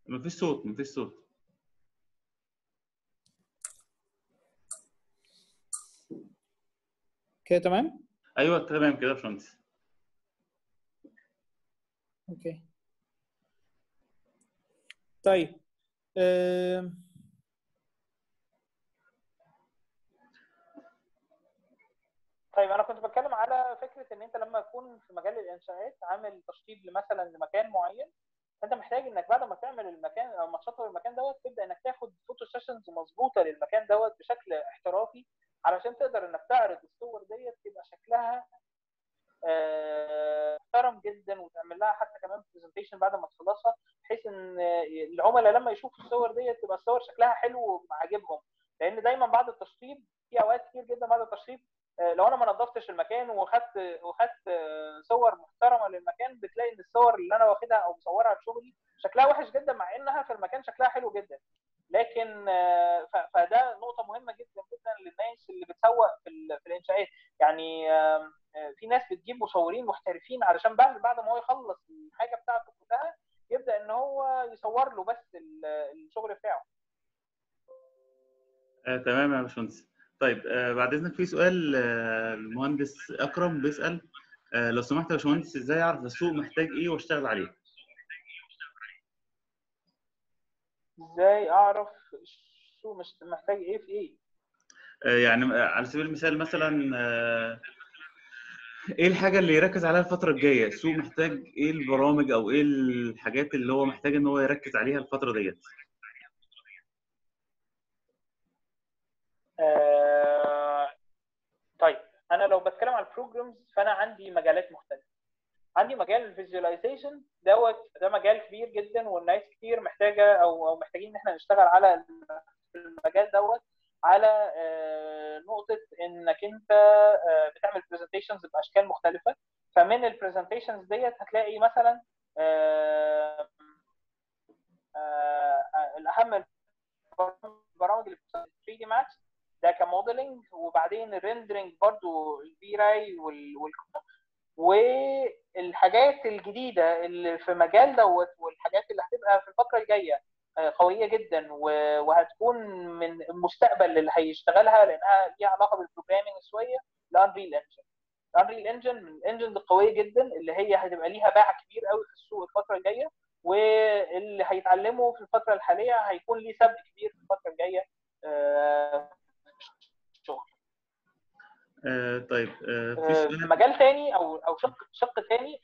مفيش صوت مفيش صوت. كده تمام؟ أيوه تمام كده يا باشمهندس. أوكي. طيب آم، طيب أنا كنت بتكلم على فكرة إن أنت لما تكون في مجال الإنشاءات عامل تشطيب مثلا لمكان معين فأنت محتاج إنك بعد ما تعمل المكان أو ما تشطب المكان دوت تبدأ إنك تاخد photo sessions مظبوطة للمكان دوت بشكل احترافي علشان تقدر إنك تعرض الصور ديت تبقى شكلها آه، محترم جدا وتعمل لها حتى كمان presentation بعد ما تخلصها بحيث إن العملاء لما يشوفوا الصور ديت تبقى الصور شكلها حلو وعاجبهم لأن دايما بعد التشطيب في أوقات كتير جدا بعد التشطيب آه، لو أنا ما نظفتش المكان وخدت وخدت آه، صور محترمة للمكان بتلاقي إن الصور اللي أنا واخدها أو مصورها في شغلي شكلها وحش جدا مع إنها في المكان شكلها حلو جدا. لكن آه، فده نقطة مهمة جدا جدا للناس اللي بتسوق في ال- في الإنشاءات. يعني آه، في ناس بتجيب مصورين محترفين علشان بعد ما هو يخلص الحاجة بتاعته كلها يبدأ إن هو يصور له بس ال- الشغل بتاعه. آه، تمام يا باشمهندس. طيب آه، بعد إذنك في سؤال آه، المهندس أكرم بيسأل آه، لو سمحت يا باشمهندس إزاي أعرف السوق محتاج إيه وأشتغل عليه؟ إزاي اعرف السوق مش محتاج إيه في إيه؟ آه، يعني آه، على سبيل المثال مثلا آه، إيه الحاجة اللي يركز عليها الفترة الجاية؟ السوق محتاج إيه البرامج أو إيه الحاجات اللي هو محتاج ان هو يركز عليها الفترة ديت؟ آه، طيب أنا لو بتكلم على ال programs فأنا عندي مجالات مختلفة. عندي مجال ال visualization دوت ده مجال كبير جدا والناس كتير محتاجة أو أو محتاجين إن إحنا نشتغل على المجال دوت على آه، نقطة إنك أنت آه، بتعمل presentations بأشكال مختلفة. فمن ال presentations ديت هتلاقي مثلا آه، الأهم البرامج اللي 3D Max ده ك modeling وبعدين ال rendering برضو ال V-Ray وال وال والحاجات الجديدة اللي في مجال دوت والحاجات اللي هتبقى في الفترة الجاية آه، قوية جدا وهتكون من المستقبل اللي هيشتغلها لأنها ليها علاقة بال programming شوية ال Unreal Engine ال Unreal Engine من ال engines القوية جدا اللي هي هتبقى ليها باع كبير قوي في السوق الفترة الجاية واللي هيتعلمه في الفترة الحالية هيكون ليه سبق كبير في الفترة الجاية آه، آه طيب آه في آه، مجال تاني أو أو شق شق تاني.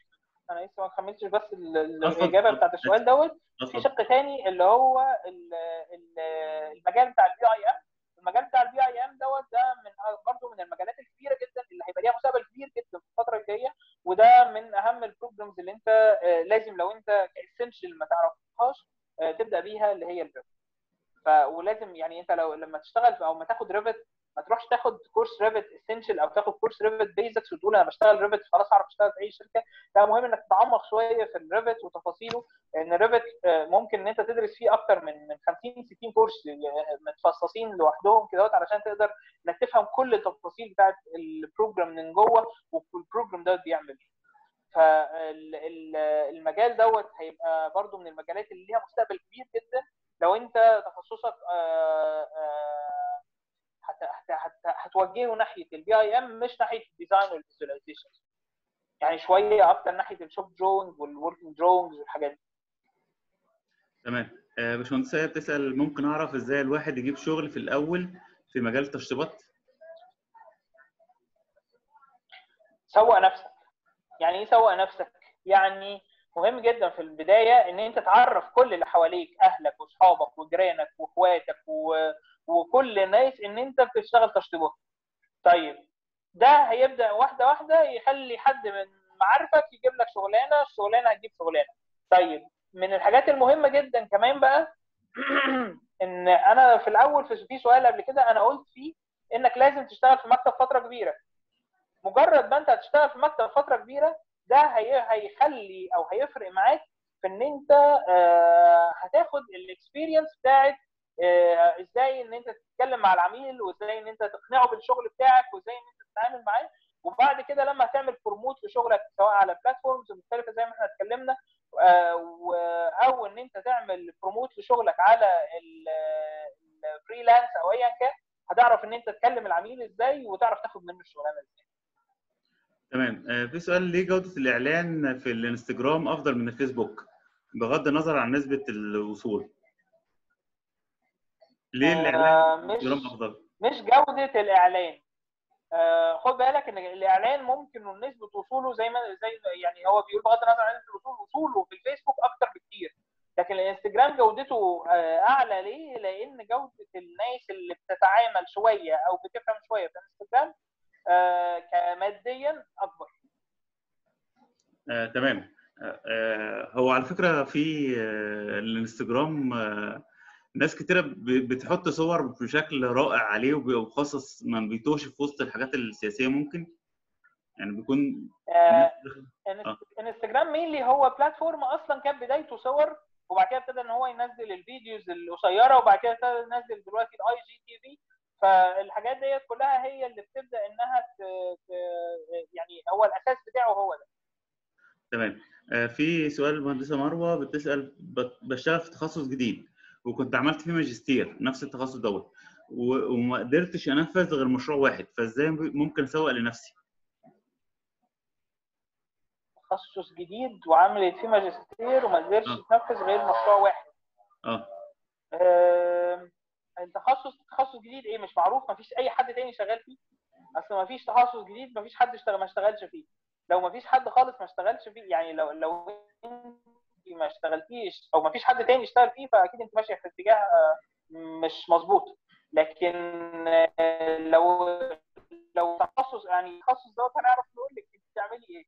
أنا لسه ما كملتش بس الإجابة بتاعت السؤال دوت. في شق تاني اللي هو ال- ال- المجال بتاع ال BIM المجال بتاع ال BIM دوت ده من برضه من المجالات الكبيرة جدا اللي هيبقى ليها مستقبل كبير جدا في الفترة الجاية. وده من أهم ال programs اللي أنت لازم لو أنت ك essential ما تعرفهاش تبدأ بيها اللي هي ال Revit ف ولازم يعني أنت لو لما تشتغل أو ما تاخد Revit ما تروحش تاخد كورس Revit essential أو تاخد كورس Revit basics وتقول أنا بشتغل Revit خلاص أعرف أشتغل في أي شركة. لا مهم إنك تتعمق شوية في ال Revit وتفاصيله لأن ال Revit آه، ممكن إن أنت تدرس فيه أكتر من من 50 60 كورس آه، متفصصين لوحدهم كده علشان تقدر إنك تفهم كل التفاصيل بتاعت ال program من جوه وال program ده بيعمل. إيه فالمجال دوت هيبقى برضو من المجالات اللي ليها مستقبل كبير جدا. لو أنت تخصصك آه، آه، هت- هت- هتوجهه ناحية ال BIM مش ناحية ال design وال visualization يعني شوية أكتر ناحية ال shop drawing وال working drawings والحاجات دي. تمام. آه باشمهندسة بتسأل ممكن أعرف إزاي الواحد يجيب شغل في الأول في مجال التشطيبات؟ سوق نفسك. يعني إيه سوق نفسك؟ يعني مهم جدا في البداية إن أنت تعرف كل اللي حواليك أهلك وأصحابك وجيرانك وإخواتك و... وكل الناس إن أنت بتشتغل تشطيبات. طيب ده هيبدأ واحدة واحدة يخلي حد من معارفك يجيب لك شغلانة الشغلانة هتجيب شغلانة. طيب من الحاجات المهمة جدا كمان بقى إن أنا في الأول في سؤال قبل كده أنا قلت فيه إنك لازم تشتغل في مكتب فترة كبيرة. مجرد ما أنت هتشتغل في مكتب فترة كبيرة ده هي هيخلي أو هيفرق معاك في إن أنت آه، هتاخد الاكسبيرينس بتاعت آه، إزاي أنت تتكلم مع العميل وإزاي إن أنت تقنعه بالشغل بتاعك وإزاي إن أنت تتعامل معاه وبعد كده لما هتعمل promote لشغلك سواء على platforms مختلفة زي ما إحنا اتكلمنا آه، أو إن أنت تعمل promote لشغلك على ال freelance أو ايا كان هتعرف إن أنت تكلم العميل إزاي وتعرف تاخد منه الشغلانة إزاي تمام آه في سؤال ليه جودة الإعلان في الإنستجرام أفضل من الفيسبوك؟ بغض النظر عن نسبة الوصول. ليه آه، الإعلان؟ مش أفضل؟ مش جودة الإعلان. آه، خد بالك إن الإعلان ممكن نسبة وصوله زي ما زي يعني هو بيقول بغض النظر عن الوصول وصوله في الفيسبوك أكتر بكتير. لكن الإنستجرام جودته آه، أعلى ليه؟ لأن جودة الناس اللي بتتعامل شوية أو بتفهم شوية في الانستجرام آه، كماديا أكبر. آه تمام. آه آه، هو على فكرة في آه الإنستجرام آه ناس كتيرة ب- بتحط صور بشكل رائع عليه وبيخصص ما بيتوهش في وسط الحاجات السياسية ممكن؟ يعني بيكون آه، آه. إنستجرام mainly هو platform أصلا كان بدايته صور وبعد كده ابتدى إن هو ينزل ال videos القصيرة وبعد كده ابتدى ينزل دلوقتي ال IGTV فالحاجات ديت كلها هي اللي بتبدأ إنها ت... ت... يعني هو الأساس بتاعه هو ده. تمام. آه، في سؤال المهندسة مروة بتسأل بت- بشتغل في تخصص جديد. وكنت عملت فيه ماجستير نفس التخصص دوت. وما قدرتش أنفذ غير مشروع واحد فإزاي ممكن أسوق لنفسي؟ تخصص جديد وعملت فيه ماجستير وما قدرش آه. تنفذ غير مشروع واحد. آه. آم، التخصص تخصص جديد إيه؟ مش معروف مفيش أي حد تاني شغال فيه. أصل مفيش تخصص جديد مفيش حد اشتغل ما اشتغلش فيه. لو مفيش حد خالص ما اشتغلش فيه يعني لو لو ما اشتغلتيش أو مفيش حد تاني اشتغل فيه فأكيد أنت ماشية في اتجاه آه، مش مظبوط. لكن آه، لو لو تخصص يعني التخصص دوت هنعرف نقول لك أنت بتعملي إيه.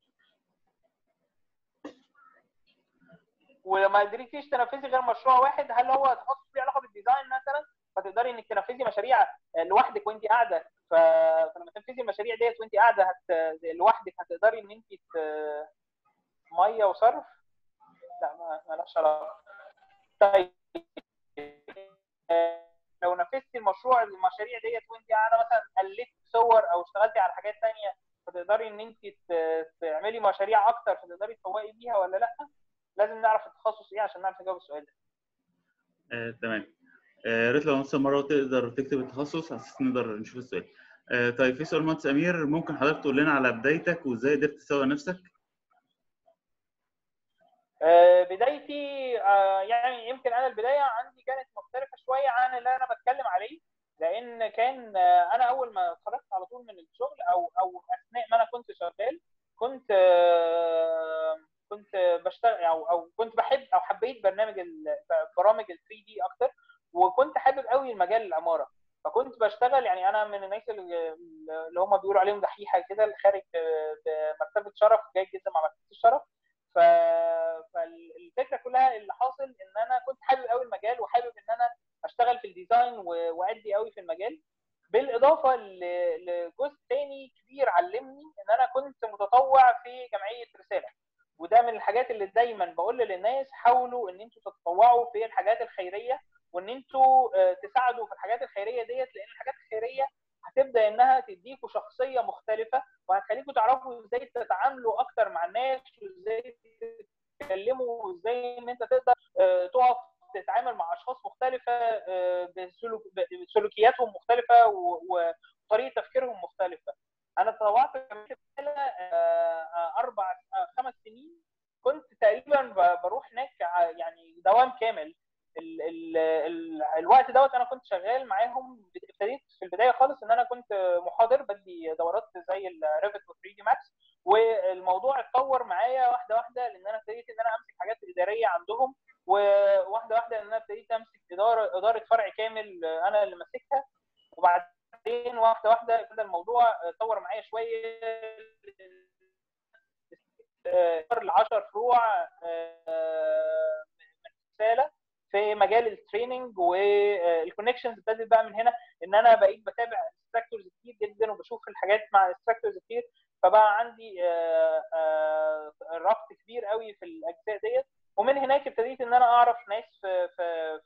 وما قدرتيش تنفذي غير مشروع واحد. هل هو تخصص ليه علاقة بالديزاين مثلا؟ فتقدري إنك تنفذي مشاريع لوحدك وأنت قاعدة. فلما تنفذي المشاريع ديت وأنت قاعدة هت... لوحدك هتقدري إن أنت ت... مية وصرف. لا ما مالهاش علاقة. طيب لو نفذتي المشروع المشاريع ديت وانت قاعدة مثلا قلدتي صور أو اشتغلتي على حاجات ثانية فتقدري إن انت تعملي مشاريع أكتر فتقدري تسوقي بيها ولا لأ؟ لازم نعرف التخصص إيه عشان نعرف نجاوب السؤال ده. آه، تمام. آه، يا ريت لو نص مرة تقدر تكتب التخصص على أساس نقدر نشوف السؤال. آه، طيب في سؤال مهندس أمير ممكن حضرتك تقول لنا على بدايتك وإزاي قدرت تسوق نفسك؟ بدايتي آه، يعني يمكن أنا البداية عندي كانت مختلفة شوية عن اللي أنا بتكلم عليه لأن كان آه، أنا أول ما اتخرجت على طول من الشغل أو أو أثناء ما أنا كنت شغال كنت آه، كنت بشتغل أو أو كنت بحب أو حبيت برنامج برامج ال 3 دي أكتر وكنت حابب قوي المجال العمارة. فكنت بشتغل يعني أنا من الناس اللي هم بيقولوا عليهم دحيحة كده اللي خارج ب- بمرتبه شرف جيد جدا مع مرتبه الشرف. فالفكرة كلها اللي حاصل إن أنا كنت حابب قوي المجال وحابب إن أنا أشتغل في الديزاين وأدي قوي في المجال. بالإضافة لجزء تاني كبير علمني إن أنا كنت متطوع في جمعية رسالة. وده من الحاجات اللي دايما بقول للناس حاولوا إن أنتوا تتطوعوا في الحاجات الخيرية وإن أنتوا آه، تساعدوا في الحاجات الخيرية ديت لأن الحاجات الخيرية هتبدأ إنها تديكوا شخصية مختلفة وهتخليكم تعرفوا إزاي تتعاملوا أكتر مع الناس وإزاي تتكلموا وإزاي إن أنت تقدر آه، تقف تتعامل مع أشخاص مختلفة آه، بسلوك بسلوكياتهم مختلفة وطريقة تفكيرهم مختلفة. أنا تطوعت في رسالة، آه، أربع خمس سنين كنت تقريبا بروح هناك يعني دوام كامل ال ال ال الوقت دوت أنا كنت شغال معاهم ابتديت في البداية خالص إن أنا كنت محاضر بدي دورات زي ال Revit و 3D Max والموضوع اتطور معايا واحدة واحدة لأن أنا ابتديت إن أنا أمسك حاجات إدارية عندهم وواحده واحدة إن أنا ابتديت أمسك إدارة إدارة فرع كامل أنا اللي ماسكها وبعدين واحدة واحدة ابتدى الموضوع اتطور معايا شوية ل 10 فروع آه، من رسالة في مجال ال training وال connections ابتدت بقى من هنا إن أنا بقيت بتابع instructors كتير جدا وبشوف الحاجات مع instructors كتير فبقى عندي آه، آه، ربط كبير قوي في الأجزاء ديت. ومن هناك ابتديت إن أنا أعرف ناس في في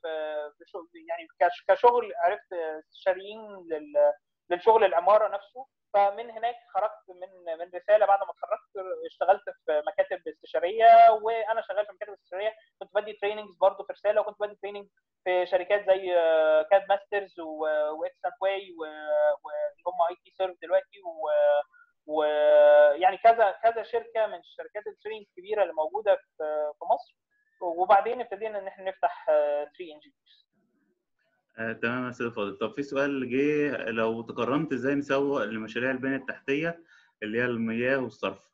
في, يعني كش- كشغل عرفت استشاريين لل- للشغل العمارة نفسه. فمن هناك خرجت من من رسالة بعد ما اتخرجت اشتغلت في مكاتب استشارية وأنا شغال في مكاتب استشارية. كنت بدي trainings برضه في رسالة وكنت بدي training في شركات زي آه، CAD Masters واكسنت واي واللي هم IT Serv دلوقتي. ويعني كذا كذا شركة من الشركات ال training الكبيرة اللي موجودة في مصر. وبعدين ابتدينا إن إحنا نفتح 3 انجينيرز آه، تمام يا سيدي فاضل طب في سؤال جه لو تقررت إزاي نسوق لمشاريع البنية التحتية اللي هي المياه والصرف؟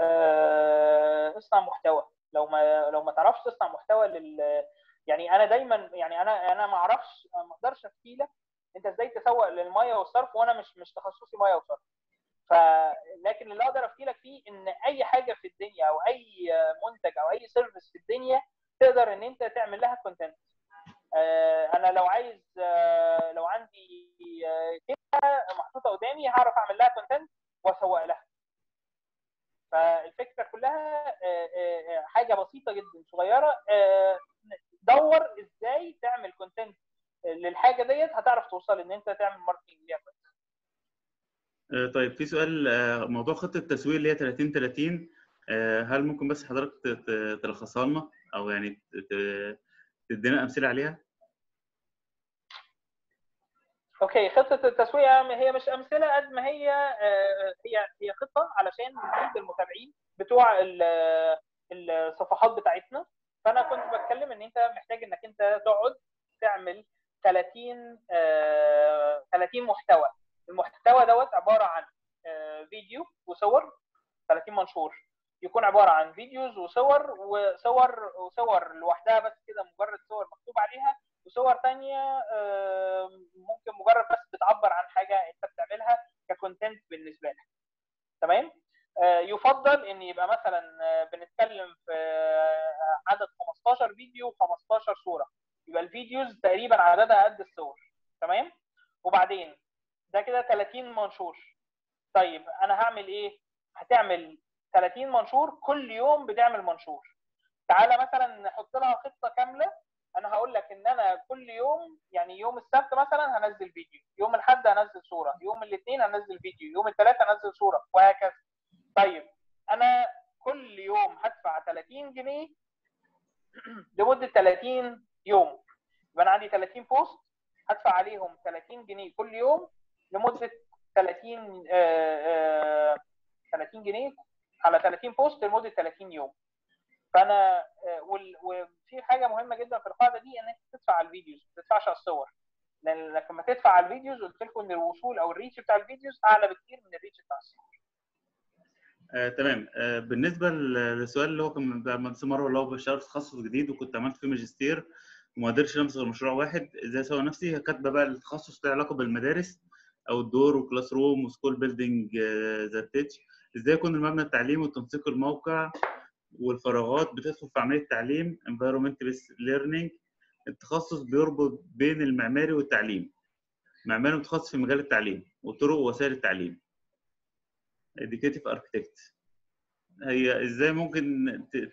آه، اصنع محتوى. لو ما لو ما تعرفش تصنع محتوى لل يعني أنا دايما يعني أنا أنا ما أعرفش ما أقدرش افتي لك أنت إزاي تسوق للميه والصرف وأنا مش مش تخصصي ميه وصرف. ف لكن اللي أقدر افتي لك فيه إن أي حاجة في الدنيا أو أي منتج أو أي service في الدنيا تقدر إن أنت تعمل لها content أنا لو عايز آه، لو عندي آه، كلمة محطوطة قدامي هعرف أعمل لها content وأسوق لها. فالفكرة كلها آه، آه، آه، حاجة بسيطة جدا صغيرة. آه، دور إزاي تعمل content للحاجة ديت هتعرف توصل إن أنت تعمل marketing ليها كويس آه، طيب في سؤال آه، موضوع خطة التسويق اللي هي 30 30 آه، هل ممكن بس حضرتك تلخصها لنا؟ أو يعني تدينا أمثلة عليها؟ أوكي خطة التسويق هي مش أمثلة قد ما هي آه، هي هي خطة علشان نجيب المتابعين بتوع ال- الصفحات بتاعتنا. فأنا كنت بتكلم إن أنت محتاج إنك أنت تقعد تعمل 30 آه، 30 محتوى. المحتوى دوت عبارة عن آه، فيديو وصور 30 منشور. يكون عبارة عن videos وصور وصور وصور لوحدها بس كده مجرد صور مكتوب عليها وصور تانية ممكن مجرد بس بتعبر عن حاجة انت بتعملها ك content بالنسبة لك. تمام؟ آه، يفضل إن يبقى مثلا آه، بنتكلم في آه، عدد 15 فيديو و15 صورة. يبقى الفيديوز تقريبا عددها قد الصور. تمام؟ وبعدين ده كده 30 منشور. طيب أنا هعمل إيه؟ هتعمل 30 منشور كل يوم بتعمل منشور. تعالى مثلا نحط لها خطة كاملة. أنا هقول لك إن أنا كل يوم يعني يوم السبت مثلا هنزل فيديو يوم الأحد هنزل صورة يوم الاثنين هنزل فيديو يوم الثلاث هنزل صورة وهكذا. طيب أنا كل يوم هدفع 30 جنيه لمدة 30 يوم. يبقى أنا عندي 30 post هدفع عليهم 30 جنيه كل يوم لمدة 30 آه، آه، 30 جنيه على 30 post لمدة 30 يوم. فأنا آه، وفي حاجة مهمة جدا في القاعدة دي ان انت تدفع على ال videos ما تدفعش على الصور. لأن لما تدفع على ال videos قلت لكم إن الوصول أو ال reach بتاع ال videos أعلى بكتير من ال reach بتاع الصور. آه، تمام. آه، بالنسبة لل- للسؤال اللي هو كان بتاع المهندس مروة اللي هو بيشتغل في تخصص جديد وكنت عملت فيه ماجستير وما قدرتش أمسك غير مشروع واحد إزاي أسوق نفسي؟ كاتبة بقى التخصص له علاقة بالمدارس outdoor classroom و school building that teach إزاي يكون المبنى التعليمي وتنسيق الموقع والفراغات بتدخل في عملية التعليم environment based learning التخصص بيربط بين المعماري والتعليم. معماري متخصص في مجال التعليم وطرق ووسائل التعليم. Educative architect. هي إزاي ممكن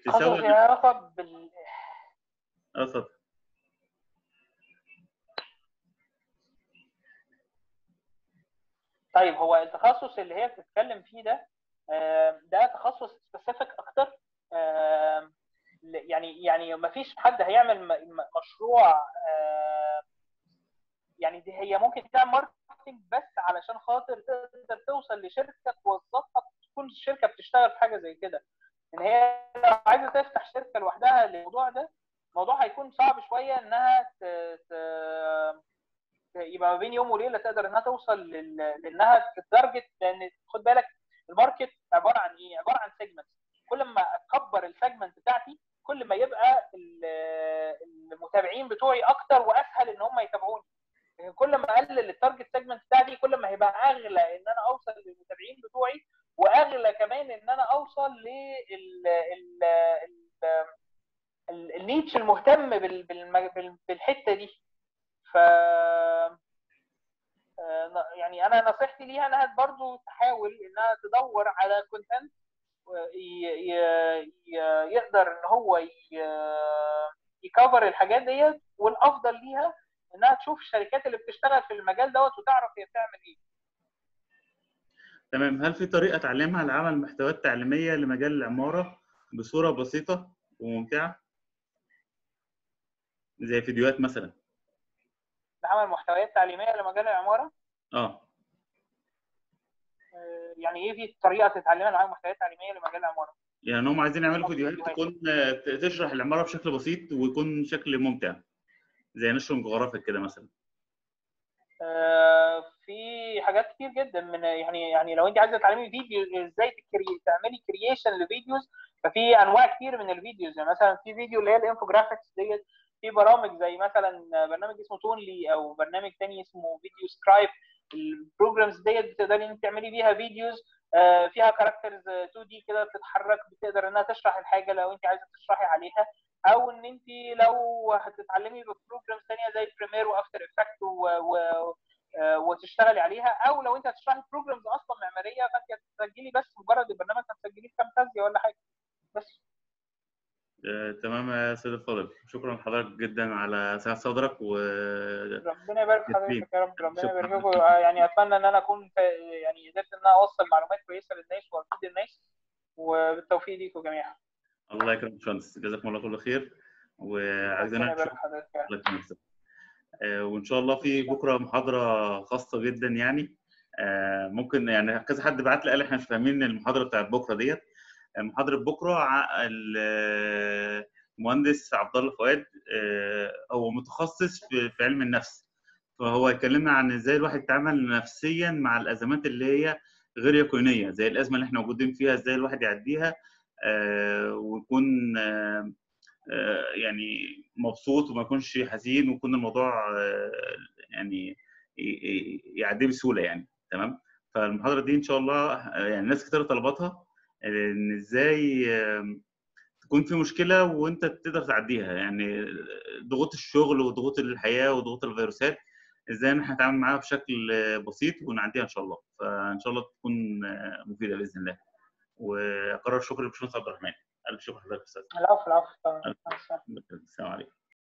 تسوق علاقة بال آه اتفضل. طيب هو التخصص اللي هي بتتكلم فيه ده آه، ده تخصص specific أكتر. يعني يعني ما فيش حد هيعمل مشروع يعني دي هي ممكن تعمل marketing بس علشان خاطر تقدر توصل لشركة توظفها تكون الشركة بتشتغل في حاجة زي كده. ان هي لو عايزة تفتح شركة لوحدها للموضوع ده الموضوع هيكون صعب شوية إنها ت... ت... يبقى ما بين يوم وليلة تقدر إنها توصل لل... لإنها ت target لأن خد بالك ال market عباره عن إيه؟ عباره عن segment كل ما اكبر ال segment بتاعتي كل ما يبقى ال- المتابعين بتوعي أكتر واسهل ان هم يتابعوني لكن كل ما اقلل ال target segment بتاعتي كل ما هيبقى اغلى ان أنا اوصل للمتابعين بتوعي واغلى كمان ان أنا اوصل لل ال- ال- ال- ال niche المهتم بالحته دي ف آه، يعني أنا نصيحتي ليها إنها برضو تحاول إنها تدور على content يقدر إن هو ي cover الحاجات ديت والأفضل ليها إنها تشوف الشركات اللي بتشتغل في المجال دوت وتعرف هي بتعمل إيه. تمام. هل في طريقة تعلمها لعمل محتويات تعليمية لمجال العمارة بصورة بسيطة وممتعة؟ زي فيديوهات مثلا. لعمل محتويات تعليمية لمجال العمارة. آه. آه، يعني إيه في طريقة تتعلمها لعمل محتويات تعليمية لمجال العمارة؟ يعني هم عايزين يعملوا فيديوهات. تكون آه، تشرح العمارة بشكل بسيط ويكون شكل ممتع زي نشر جغرافيك كده مثلا. آه، في حاجات كتير جدا من يعني يعني لو أنت عايزة تعلمي فيديو إزاي تعملي creation ل videos ففي أنواع كتير من ال videos. يعني مثلا في فيديو اللي هي ال infographics ديت في برامج زي مثلا برنامج اسمه Toonly أو برنامج تاني اسمه VideoScribe ال programs ديت بتقدري أنت تعملي بيها videos آه، فيها characters 2D كده بتتحرك بتقدر إنها تشرح الحاجة لو أنت عايزة تشرحي عليها. أو إن أنت لو هتتعلمي ب programs ثانية زي Premiere و After Effects و... آه، وتشتغلي عليها. أو لو أنت هتشرحي programs أصلا معمارية فأنت هتسجلي بس مجرد البرنامج هتسجليه في Camtasia ولا حاجة. بس. تمام يا سيد الفاضل. شكرا لحضرتك جدا على سعه صدرك و ربنا يبارك. حضرتك يا رب ربنا. يبارك آه، يعني أتمنى إن أنا أكون يعني قدرت إن أنا أوصل معلومات كويسة للناس وأفيد الناس وبالتوفيق ليكم جميعا. الله يكرمك يا باشمهندس. جزاكم الله كل خير. وعايزين حضرتك آه، وإن شاء الله في بكرة محاضرة خاصة جدا يعني. آه، ممكن يعني كذا حد بعت لي قال إحنا مش فاهمين المحاضرة بتاعت بكرة ديت. آه، محاضرة بكرة المهندس عبد الله فؤاد آه، هو متخصص في علم النفس. فهو هيكلمنا عن إزاي الواحد يتعامل نفسيا مع الأزمات اللي هي غير يقينية زي الأزمة اللي إحنا موجودين فيها إزاي الواحد يعديها آه، ويكون آه، يعني مبسوط وما يكونش حزين ويكون الموضوع يعني يعديه بسهولة يعني. تمام؟ فالمحاضرة دي إن شاء الله يعني ناس كتير طلبتها إن إزاي تكون في مشكلة وأنت تقدر تعديها. يعني ضغوط الشغل وضغوط الحياة وضغوط الفيروسات إزاي إن إحنا نتعامل معاها بشكل بسيط ونعديها إن شاء الله. فإن شاء الله تكون آه، مفيدة بإذن الله. وأقرر شكر للباشمهندس عبد الرحمن. ألف شكر لحضرتك أستاذ. العفو العفو السلام عليكم.